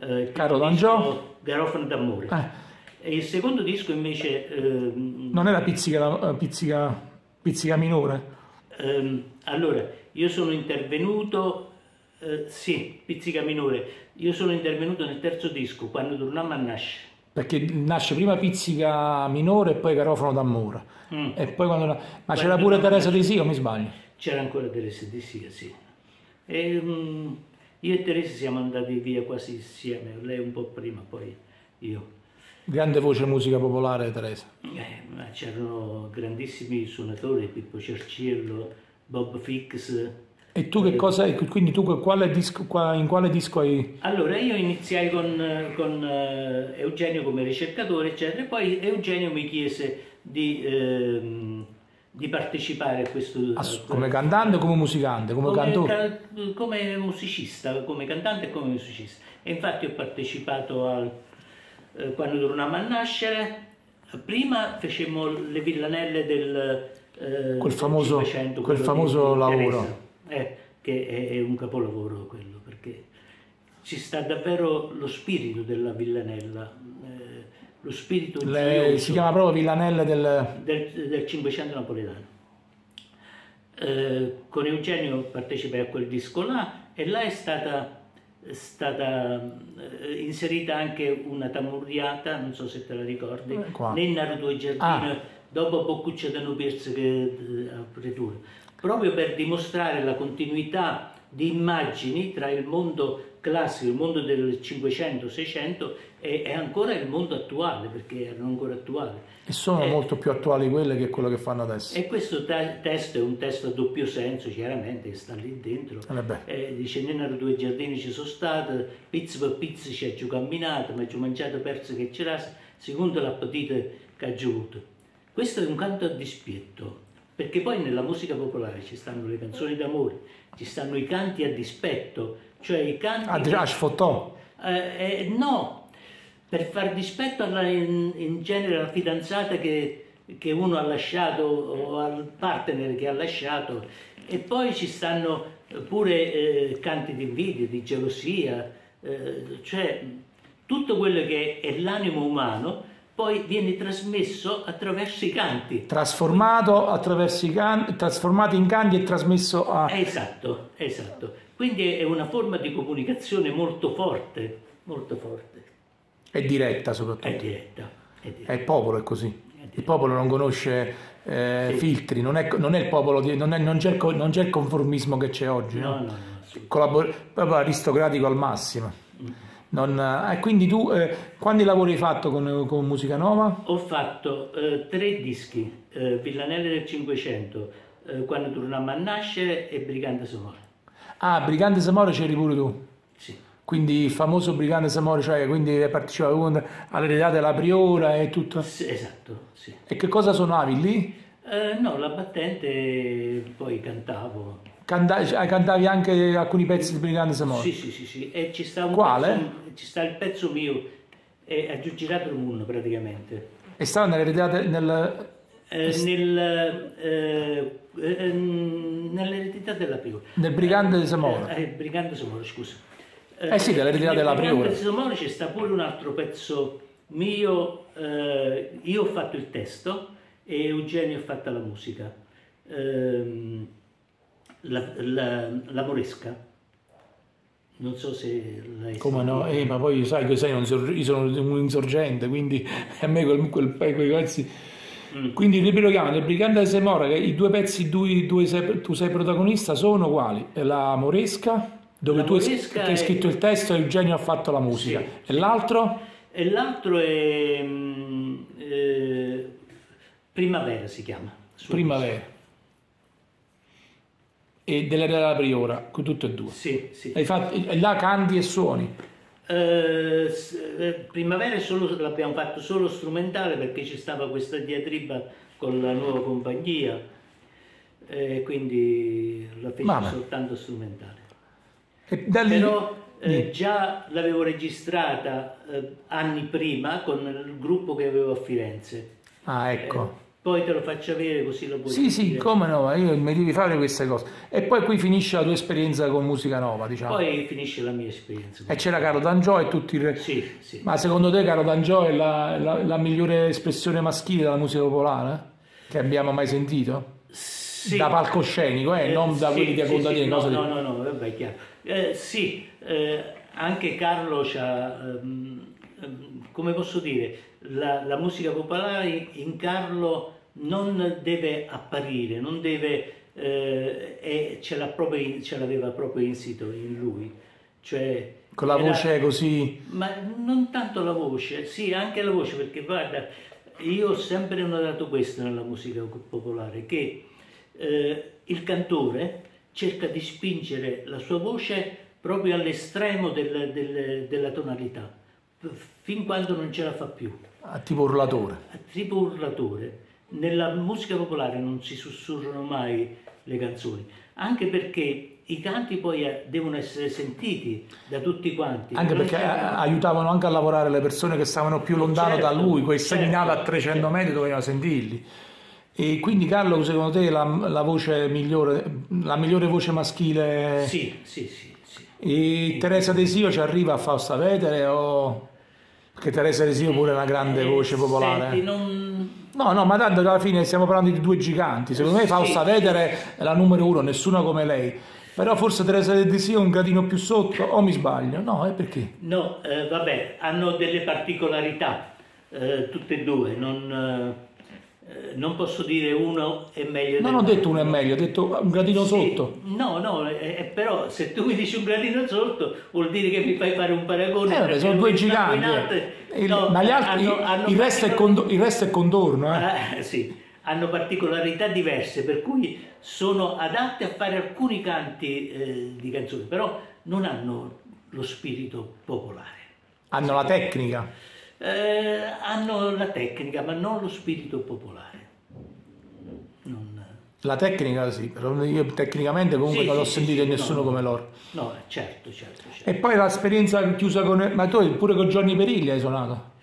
Eh, Caro disco, Garofano d'amore. Eh, E il secondo disco invece ehm, non era pizzica, pizzica, pizzica minore? Ehm, allora, io sono intervenuto, eh, sì, pizzica minore, io sono intervenuto nel terzo disco, quando tornammo a nascere. Perché nasce prima pizzica minore e poi garofano d'amore. Mm. E poi quando... Ma Quando c'era pure Teresa. Di Sì, o mi sbaglio? C'era ancora Teresa Di Sia, sì. E, mm, io e Teresa siamo andati via quasi insieme, lei un po' prima, poi io. Grande voce musica popolare Teresa. Eh, c'erano grandissimi suonatori, Pippo Cerciello, Bob Fix. E tu che cosa... Quindi tu quale disco, in quale disco hai... Allora io iniziai con, eh, con, eh, Eugenio come ricercatore, eccetera, e poi Eugenio mi chiese di, ehm, di partecipare a questo... ass- come cantante o come musicante? Come, come, ca- come musicista, come cantante e come musicista. E infatti ho partecipato al, eh, quando tornammo a nascere. Prima facemmo le villanelle del eh, Quel famoso- 500, quel famoso lavoro. Eh, che è, è un capolavoro quello, perché ci sta davvero lo spirito della villanella, eh, lo spirito Le- si chiama proprio Villanelle del... del, del 500 napoletano. Eh, con Eugenio partecipai a quel disco là e là è stata, è stata eh, inserita anche una tamurriata, non so se te la ricordi, Eh, qua. nel Naruto e Giardino, Ah. dopo Boccuccia da Nupierz che eh, apertura, proprio per dimostrare la continuità di immagini tra il mondo classico, il mondo del 500-600 e, e ancora il mondo attuale, perché erano ancora attuali. E sono Eh. molto più attuali quelle che quello che fanno adesso. E questo te- testo è un testo a doppio senso, chiaramente, che sta lì dentro. Eh. Eh, dice, nella due giardini ci sono stato, pizza per pizza ci ha giù camminato, ma ci ho mangiato perso che c'era, secondo l'appetito che ha avuto. Questo è un canto a dispietto, perché poi nella musica popolare ci stanno le canzoni d'amore, ci stanno i canti a dispetto, cioè i canti... Che- ah, sfottò. eh, eh, no, per far dispetto alla, in, in genere alla fidanzata che, che uno ha lasciato o al partner che ha lasciato e poi ci stanno pure eh, canti di invidia, di gelosia, eh, cioè tutto quello che è l'animo umano poi viene trasmesso attraverso i canti. Trasformato attraverso i canti, trasformato in canti e trasmesso a... Esatto, esatto. Quindi è una forma di comunicazione molto forte, molto forte. È diretta soprattutto. È diretta. È diretta. È il popolo è così. Il popolo non conosce eh, filtri, non è, non è il popolo, di- non, è- non c'è non c'è il conformismo che c'è oggi. No, no? no, no, sì. Collabor- proprio aristocratico al massimo. Non, eh, quindi tu eh, quanti lavori hai fatto con, con Musica Nova? Ho fatto eh, tre dischi, eh, Villanelle del Cinquecento, eh, Quando tornammo a nascere e Brigante Sonore. Ah, Brigante Samore c'eri pure tu. Sì. Quindi il famoso Brigante Samore, cioè quindi con- all'eredità della Priora e tutto. Sì, esatto, sì. E che cosa suonavi lì? Eh, no, la battente poi cantavo. Canta- cioè, cantavi anche alcuni pezzi di Brigante Samore? Sì, sì, sì, sì. E ci sta un Quale? pezzo, ci sta il pezzo mio, ha già girato il mondo praticamente. E stava nell'eredità de- nel... Eh, nel, eh, eh, nell'eredità della Priora. Nel Brigante di Samora. Eh, eh, Brigante Samora, scusa. Eh sì, dell'eredità nel della Brigante Priora. di Samora c'è sta pure un altro pezzo mio, eh, io ho fatto il testo e Eugenio ha fatto la musica. Ehm, la, la, la Moresca, non so se l'hai Come no? Eh, ma poi sai che sei io sono un insorgente, quindi a me quel, quel, quei pezzi... Mm. Quindi ripetiamo, nel Brigante di Samora, che i due pezzi due, due sei- tu sei protagonista sono quali? La Moresca, dove La tu hai, Moresca hai è- scritto il testo e Eugenio ha fatto la musica. Sì. E l'altro? E l'altro è mm, eh, Primavera si chiama. Primavera. E della Priora, con tutte e due. Sì, sì. Hai fatto, là canti e suoni. Eh, eh, primavera solo- l'abbiamo fatto solo strumentale perché ci stava questa diatriba con la nuova compagnia e quindi la feci Vabbè. soltanto strumentale. Però eh, Sì. già l'avevo registrata eh, anni prima con il gruppo che avevo a Firenze. Ah, ecco. Eh, poi te lo faccio avere così lo puoi Sì, sì, sentire. come no, io mi devi fare queste cose. E poi qui finisce la tua esperienza con Musica Nova, diciamo. Poi finisce la mia esperienza. E c'era Caro D'Angio e tutti i... re- Sì, sì. Ma secondo te Caro D'Angio è la, la- la migliore espressione maschile della musica popolare? Che abbiamo mai sentito? Sì. Da palcoscenico, eh, non da sì, quelli di sì, contadini, sì, no, di- no, no, no, vabbè, è chiaro. Eh, sì, eh, anche Carlo c'ha, ehm, come posso dire, la, la musica popolare in Carlo non deve apparire, non deve, eh, e ce, proprio, ce l'aveva proprio insito in lui. Cioè, Con la era- voce così... ma non tanto la voce, sì, anche la voce, perché guarda, io ho sempre notato questo nella musica popolare, che eh, il cantore cerca di spingere la sua voce proprio all'estremo del- del- della tonalità, fin quando non ce la fa più, ah, tipo urlatore. tipo urlatore. Nella musica popolare non si sussurrano mai le canzoni, anche perché i canti poi eh, devono essere sentiti da tutti quanti. Anche perché c'è- eh, aiutavano anche a lavorare le persone che stavano più lontano da Certo, lui, quei certo, seminali a 300 certo. metri dovevano sentirli. E quindi Carlo, secondo te la, la voce migliore, la migliore voce maschile? Sì, sì, sì. E Teresa Desio ci arriva a Fausta Vetere o... Perché Teresa Desio pure è una grande Eh, voce popolare. senti, non... No, no, ma tanto alla fine stiamo parlando di due giganti. Secondo me. Fausta Vetere è la numero uno, nessuna come lei. Però forse Teresa Desio è un gradino più sotto, o mi sbaglio? No, è perché? No, eh, vabbè, hanno delle particolarità, eh, tutte e due, non, eh, non posso dire uno è meglio Non ho detto uno è meglio, ho detto un gradino Sì, sotto. No, no, eh, eh, però se tu mi dici un gradino sotto vuol dire che mi fai fare un paragone. Eh, vabbè, sono due giganti. Il- no, ma gli altri, hanno- hanno il, resto condo- il resto è contorno, eh. Eh, sì, hanno particolarità diverse, per cui sono adatte a fare alcuni canti eh, di canzoni, però non hanno lo spirito popolare. Hanno la tecnica. Eh, hanno la tecnica, ma non lo spirito popolare. Non- La tecnica sì, però io tecnicamente comunque Sì, non l'ho sì, sentito sì, nessuno no, come loro. No, certo, certo, certo. E poi l'esperienza chiusa con... Ma tu pure con Johnny Perilli hai suonato?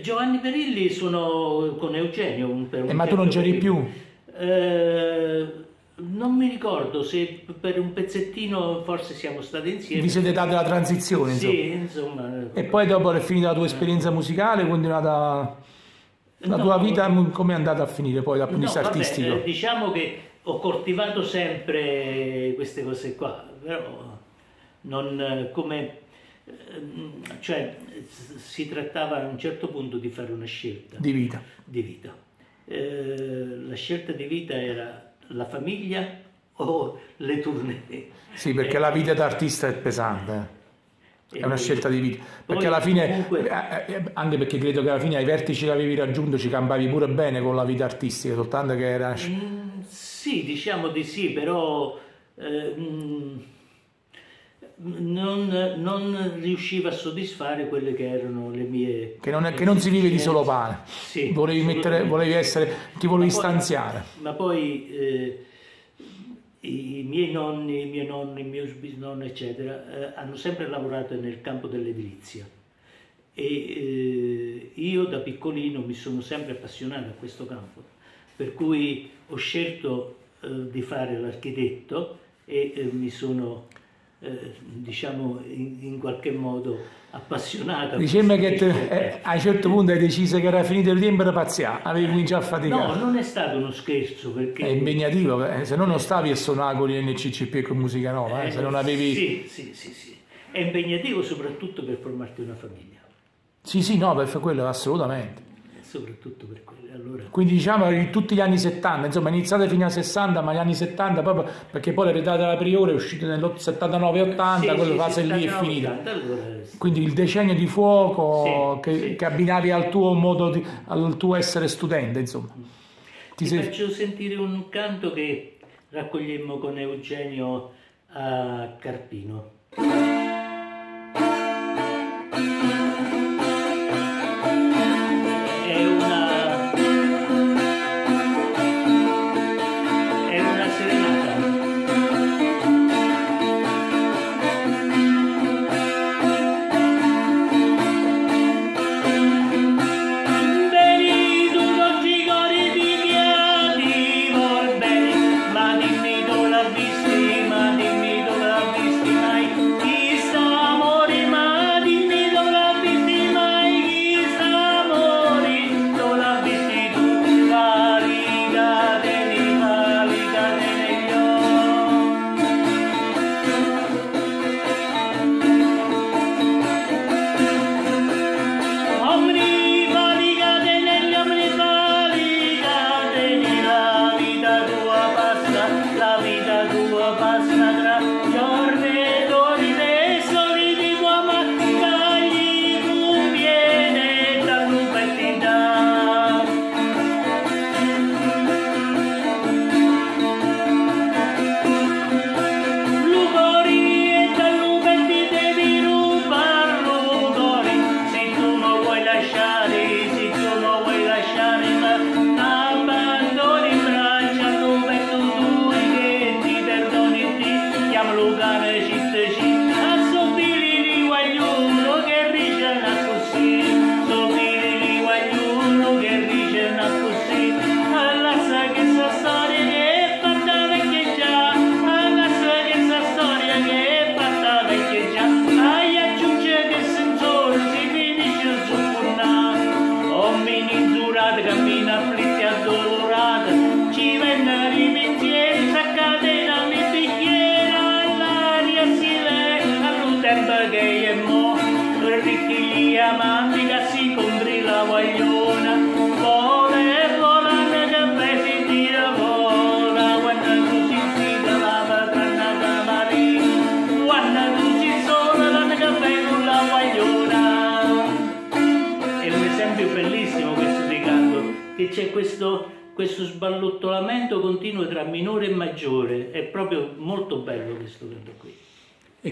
Giovanni Perilli sono con Eugenio. un- per un Eh, ma tu non certo c'eri periodo. più? Eh, Non mi ricordo se per un pezzettino forse siamo stati insieme. Vi siete dati la transizione, insomma. Sì, insomma. E poi dopo è finita la tua esperienza musicale, è continuata la No, tua vita, come è andata a finire poi dal punto di No, vista artistico? eh, diciamo che ho coltivato sempre queste cose qua, però non come ehm, cioè si trattava a un certo punto di fare una scelta Di vita. di vita. Eh, la scelta di vita era la famiglia o le tournée. Sì, perché la vita d'artista è pesante. eh. È una scelta di vita. Perché alla fine, comunque- eh, eh, anche perché credo che alla fine ai vertici che avevi raggiunto ci cambiavi pure bene con la vita artistica, soltanto che era... Mm, sì, diciamo di sì, però eh, mm, non, non riusciva a soddisfare quelle che erano le mie... Che non, che non si vive di solo pane. Sì, volevi mettere, volevi essere, ti volevi Ma poi- stanziare. Ma poi eh, i miei nonni, i miei nonni, il mio bisnonno, eccetera, eh, hanno sempre lavorato nel campo dell'edilizia. E eh, io da piccolino mi sono sempre appassionato a questo campo, per cui ho scelto eh, di fare l'architetto e eh, mi sono, eh, diciamo, in, in qualche modo appassionato. a Dicemmo questa che te- scelta. eh, a un certo punto hai deciso che era finito il tempo per pazziare, avevi cominciato a faticare. No, non è stato uno scherzo perché... È impegnativo, eh, se no non stavi a suonare con gli NCCP con musica nova, eh, se non avevi... Sì, sì, sì, sì. È impegnativo soprattutto per formarti una famiglia, Sì, sì, no, per quello assolutamente. Soprattutto per quello. Allora, Quindi diciamo che tutti gli anni 70, insomma iniziate fino ai 60, ma gli anni 70 proprio perché poi l'eredità della Priore è uscita nel 79-80, sì, quella sì, fase lì è 79, finita. 80, allora, Quindi il decennio di fuoco Sì, che, sì. che abbinavi al tuo modo di, al tuo essere studente, insomma. Ti ti sei- faccio sentire un canto che raccogliemmo con Eugenio a Carpino.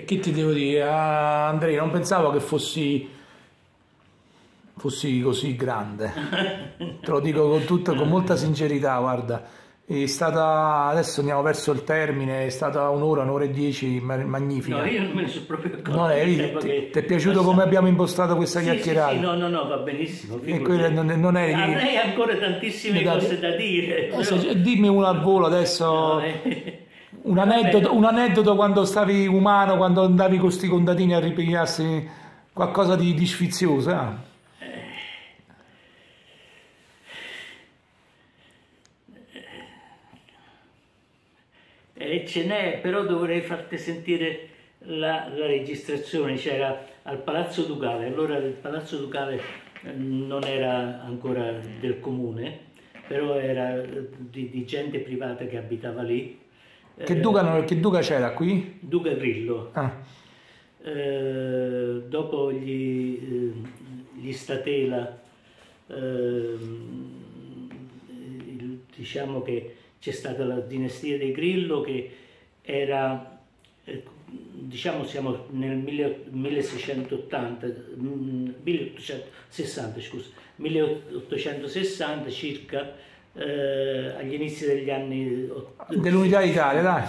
Che ti devo dire, ah, Andrea, non pensavo che fossi, fossi così grande. Te lo dico con, tutto, con molta sincerità, guarda. È stata, adesso andiamo verso il termine, è stata un'ora, un'ora e dieci, ma- magnifica. No, io non me ne sono proprio accorto. No, eh, del ti, ti- che ti è piaciuto passa. come abbiamo impostato questa Sì, sì, chiacchierata? sì, no, no, no, va benissimo. E non, non è Avrei ancora tantissime cose da dire. Eh, però- dimmi una al volo adesso. No, eh. Un aneddoto, un aneddoto quando stavi umano, quando andavi con questi contadini a ripigliarsi qualcosa di, di sfizioso. eh? Eh, ce n'è, però dovrei farti sentire la, la registrazione. C'era al Palazzo Ducale, allora il Palazzo Ducale eh, non era ancora del comune, però era eh, di, di gente privata che abitava lì. Che Eh, duca, non- che duca c'era qui? Duca Grillo. Ah, Eh, dopo gli, eh, gli Statela, ehm, diciamo che c'è stata la dinastia dei Grillo che era, eh, diciamo siamo nel 1000 1680, mm, 1860 scusa, 1860 circa, eh, agli inizi degli anni dell'unità d'Italia, dai.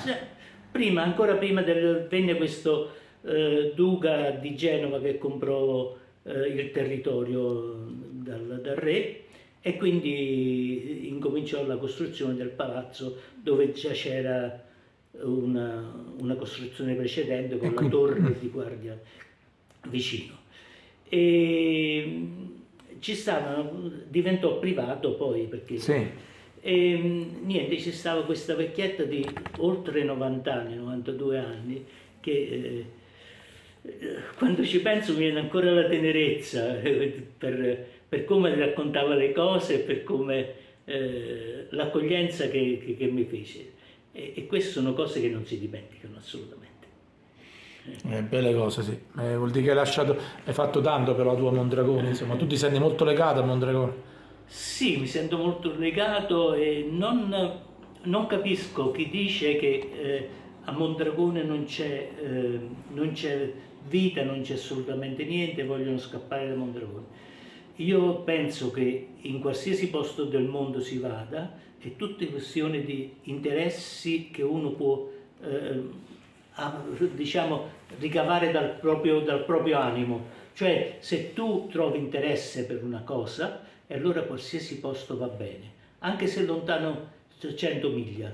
Prima, ancora prima del, venne questo eh, duca di Genova che comprò eh, il territorio dal, dal re e quindi incominciò la costruzione del palazzo dove già c'era una, una costruzione precedente con la torre di guardia vicino. E ci stavano, diventò privato poi perché Sì. e mh, niente, ci stava questa vecchietta di oltre 90 anni, 92 anni, che eh, quando ci penso mi viene ancora la tenerezza eh, per, per come raccontava le cose, per come eh, l'accoglienza che, che- che mi fece. E, e queste sono cose che non si dimenticano assolutamente. Eh, belle cose, sì. Eh, vuol dire che hai lasciato, hai fatto tanto per la tua Mondragone, insomma, tu ti senti molto legato a Mondragone. Sì, mi sento molto legato e non, non capisco chi dice che eh, a Mondragone non c'è, eh, non c'è vita, non c'è assolutamente niente, vogliono scappare da Mondragone. Io penso che in qualsiasi posto del mondo si vada è tutta questione di interessi che uno può eh, a- diciamo, ricavare dal proprio, dal proprio animo. Cioè, se tu trovi interesse per una cosa, allora qualsiasi posto va bene, anche se lontano 100 miglia.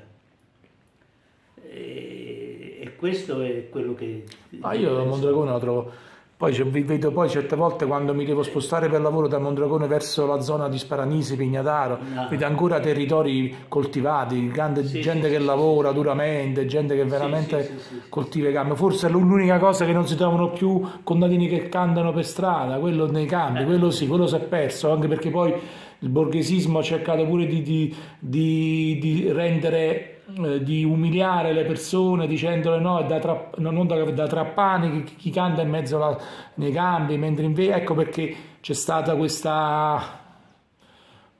E, e questo è quello che... Ma io a Mondragone la trovo. Poi vi vedo poi certe volte quando mi devo spostare per lavoro da Mondragone verso la zona di Sparanisi, Pignataro, No. vedo ancora territori coltivati, grande Sì, gente sì, che sì, lavora duramente, gente che veramente coltiva i campi. Forse è l'unica cosa che non si trovano più contadini che cantano per strada, quello nei Eh. campi, quello sì, quello si è perso, anche perché poi il borghesismo ha cercato pure di, di- di- di rendere, eh, di umiliare le persone dicendole no, è da, tra- no, non da, da trappani chi, chi canta in mezzo alla- nei campi, mentre invece ecco perché c'è stata questa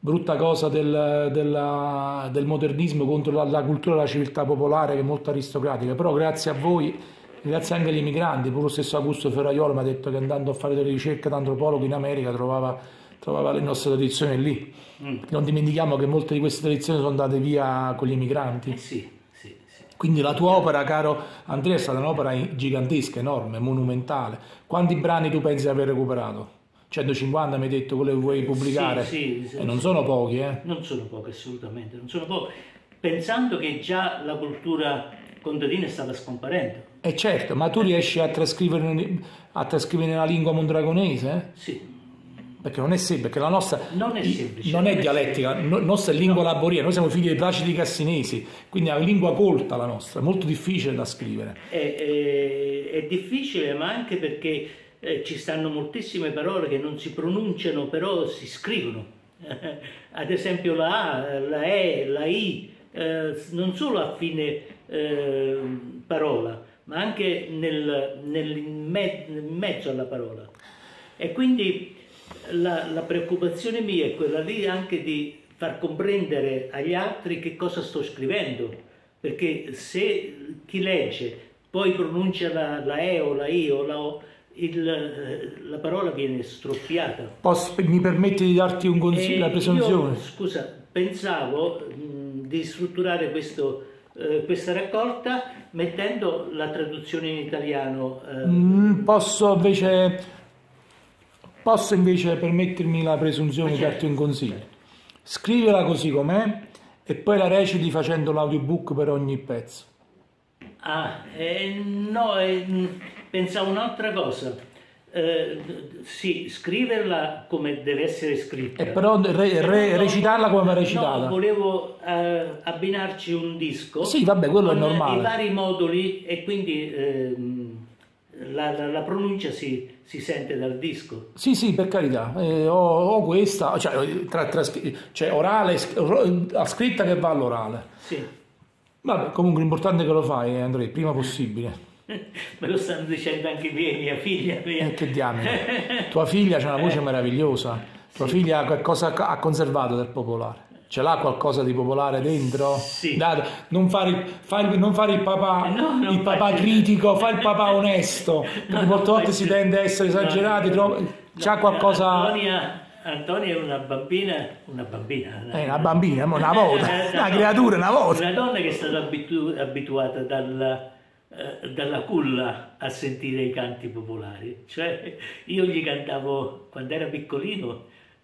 brutta cosa del, della- del modernismo contro la, la cultura la civiltà popolare che è molto aristocratica, però grazie a voi, grazie anche agli immigranti, pure lo stesso Augusto Ferraiolo mi ha detto che andando a fare delle ricerche da antropologo in America trovava, trovava le nostre tradizioni lì. Non dimentichiamo che molte di queste tradizioni sono andate via con gli immigranti. Eh sì, sì, sì. Quindi la tua opera, caro Andrea, è stata un'opera gigantesca, enorme, monumentale. Quanti brani tu pensi di aver recuperato? 150 mi hai detto quello che vuoi pubblicare? sì, sì, e non sono pochi, eh? Non sono poche assolutamente, non sono poche. Pensando che già la cultura contadina stava scomparendo. E certo, ma tu riesci a trascrivere, a trascrivere nella lingua mondragonese? eh? Sì, Perché non è semplice, perché la nostra Non è semplice, non è non dialettica, la nostra è lingua laboria, noi siamo figli dei placidi cassinesi, quindi è una lingua colta la nostra, molto difficile da scrivere. è, è- è difficile, ma anche perché eh, ci stanno moltissime parole che non si pronunciano, però si scrivono. Ad esempio la A, la E, la I, eh, non solo a fine eh, parola, ma anche nel, nel- me- in mezzo alla parola. E quindi la, la preoccupazione mia è quella lì anche di far comprendere agli altri che cosa sto scrivendo, perché se chi legge poi pronuncia la, la E o la I o la O, il, eh, la parola viene stroppiata. Posso- mi permetti di darti un consiglio, E la presunzione? io, scusa, pensavo mh, di strutturare questo, eh, questa raccolta mettendo la traduzione in italiano. eh, Mm, posso invece posso invece permettermi la presunzione di darti un consiglio. Scrivela così com'è e poi la reciti facendo l'audiobook per ogni pezzo. Ah, eh, no, eh, pensavo un'altra cosa. Eh, sì, scriverla come deve essere scritta. E però re- re- recitarla come va No, recitata. volevo eh, abbinarci un disco. Sì, vabbè, quello è con normale. I vari moduli e quindi ehm, la, la- la pronuncia si, si sente dal disco. Sì, sì, per carità, eh, ho, ho questa, cioè, tra, tra- cioè orale, ro- a scritta che va all'orale. Sì, Vabbè, comunque l'importante è che lo fai, eh, Andrea, prima possibile. me lo stanno dicendo anche i miei, mia figlia. Mia. E che diamine. Tua figlia ha una voce meravigliosa. Tua figlia qualcosa ha conservato del popolare. Ce l'ha qualcosa di popolare dentro? Sì. Dai, non, fare il- non fare il papà, No, non il papà critico, fai il papà onesto. Perché non molte volte si tende a essere No, esagerati. no, no. C'ha No, qualcosa. Antonia, Antonia è una bambina, una bambina. È una bambina, una volta, Eh, una no, creatura, una volta. Una donna che è stata abitu- abituata dalla, eh, dalla culla a sentire i canti popolari. Cioè, io gli cantavo, quando era piccolino,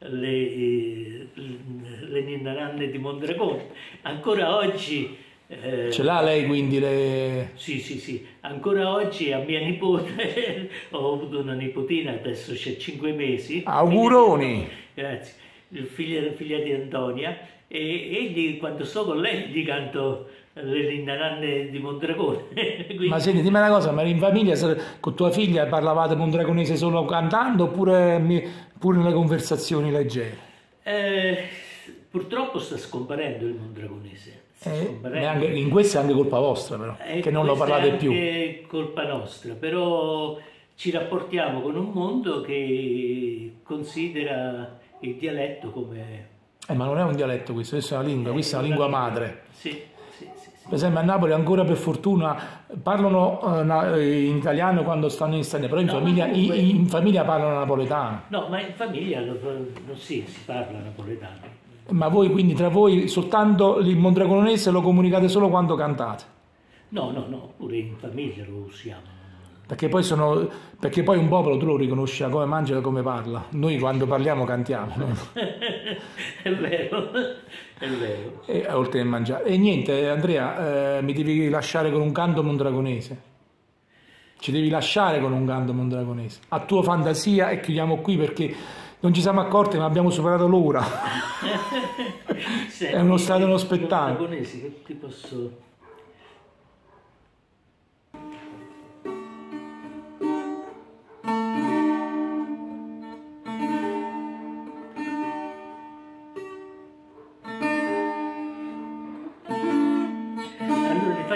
le, eh, le ninna nanne di Mondragone. Ancora oggi... eh, Ce l'ha lei quindi le... sì, sì, sì, ancora oggi a mia nipote, ho avuto una nipotina, adesso c'è 5 mesi. Auguroni! Grazie, il figlio, figlia di Antonia, e egli quando sto con lei gli canto le linnananne di Mondragone. Quindi- Ma senti, dimmi una cosa, ma in famiglia con tua figlia parlavate mondragonese solo cantando oppure pure nelle conversazioni leggere? Eh, purtroppo sta scomparendo il mondragonese. Eh, neanche- in questo è anche colpa vostra però, Eh, che non lo parlate è più. anche colpa nostra, però ci rapportiamo con un mondo che considera il dialetto come... Eh, ma non è un dialetto questo, questa è una lingua, questa è una lingua madre. Sì. Per esempio a Napoli ancora per fortuna parlano eh, na- in italiano quando stanno in straniero, però in, No, famiglia, comunque- in- in famiglia parlano napoletano. No, ma in famiglia lo- sì, si parla napoletano. Ma voi quindi tra voi soltanto il mondragonese lo comunicate solo quando cantate? No, no, no, pure in famiglia lo usiamo. Perché poi, sono, perché poi un popolo tu lo riconosci da come mangia e da come parla. Noi quando parliamo cantiamo, no? è vero, è vero. E, oltre a mangiare. E niente, Andrea, eh, mi devi lasciare con un canto mondragonese. Ci devi lasciare con un canto mondragonese. A tua fantasia e chiudiamo qui perché non ci siamo accorti ma abbiamo superato l'ora. Senti, È uno stato, uno spettacolo. mondragonesi, che ti posso...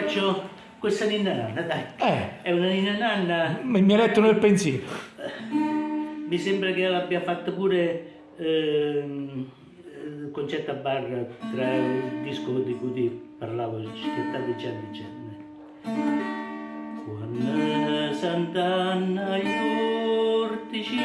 faccio questa ninna nanna, dai. Eh, È una ninna nanna, mi hai letto nel pensiero. mi sembra che l'abbia fatta pure ehm, eh, Concetta Barra tra il disco di cui parlavo, Cittadate già dicenne. Quando Sant'Anna gli ortici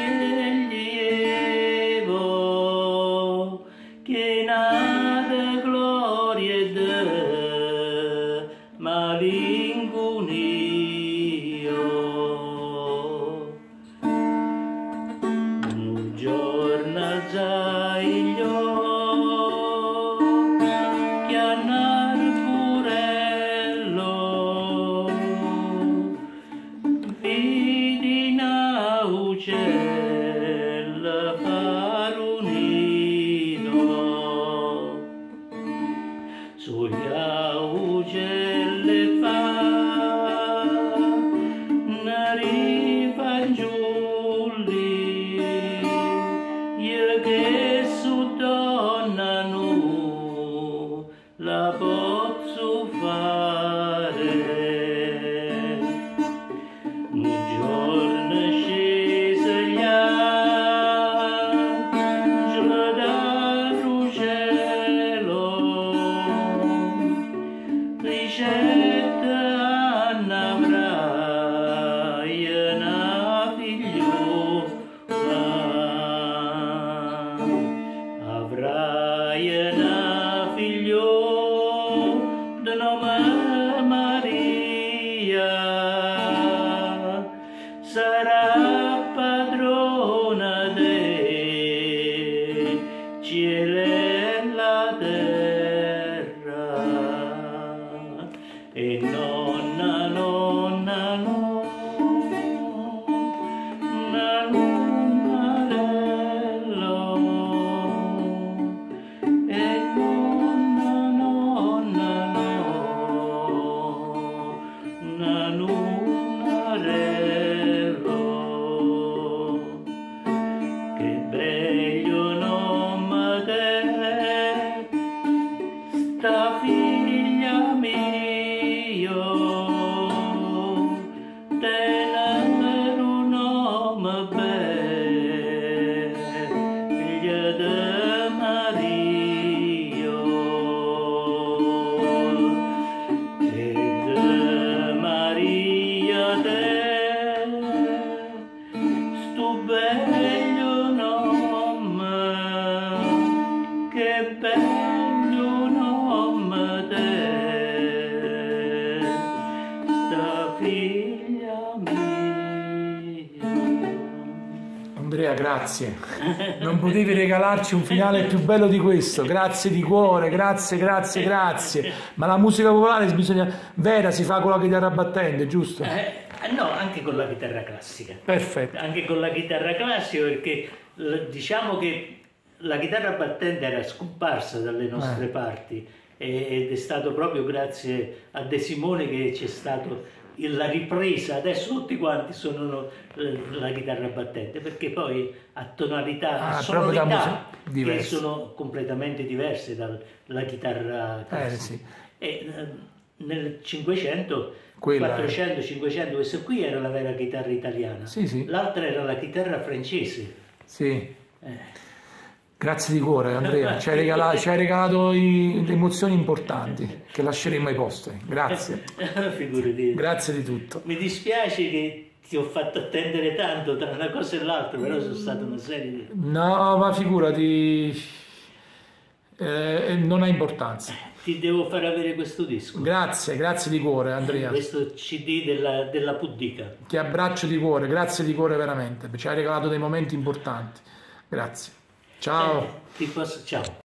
lumare Non potevi regalarci un finale più bello di questo. Grazie di cuore, grazie, grazie, grazie. Ma la musica popolare bisogna vera si fa con la chitarra battente, giusto? Eh, no, anche con la chitarra classica. Perfetto. Anche con la chitarra classica perché diciamo che la chitarra battente era scomparsa dalle nostre Eh. parti ed è stato proprio grazie a De Simone che c'è stato il- la ripresa, adesso tutti quanti suonano eh, la chitarra battente perché poi ha tonalità, Ah, sonorità che sono completamente diverse dalla chitarra classica. Eh, sì. E eh, nel 500, Quella è- 400, 500, questo qui era la vera chitarra italiana. Sì, sì. L'altra era la chitarra francese. Sì. Eh. Grazie di cuore Andrea, ci hai regalato, ci hai regalato i- le emozioni importanti che lasceremo ai posteri. Grazie, Figurati. grazie di tutto. Mi dispiace che ti ho fatto attendere tanto tra una cosa e l'altra, però sono state una serie di... No, ma figurati, eh, non ha importanza. Ti devo far avere questo disco. Grazie, grazie di cuore Andrea. Questo CD della, della Puddica. Ti abbraccio di cuore, grazie di cuore veramente, ci hai regalato dei momenti importanti. Grazie. Ciao. Eh, posso... Ciao.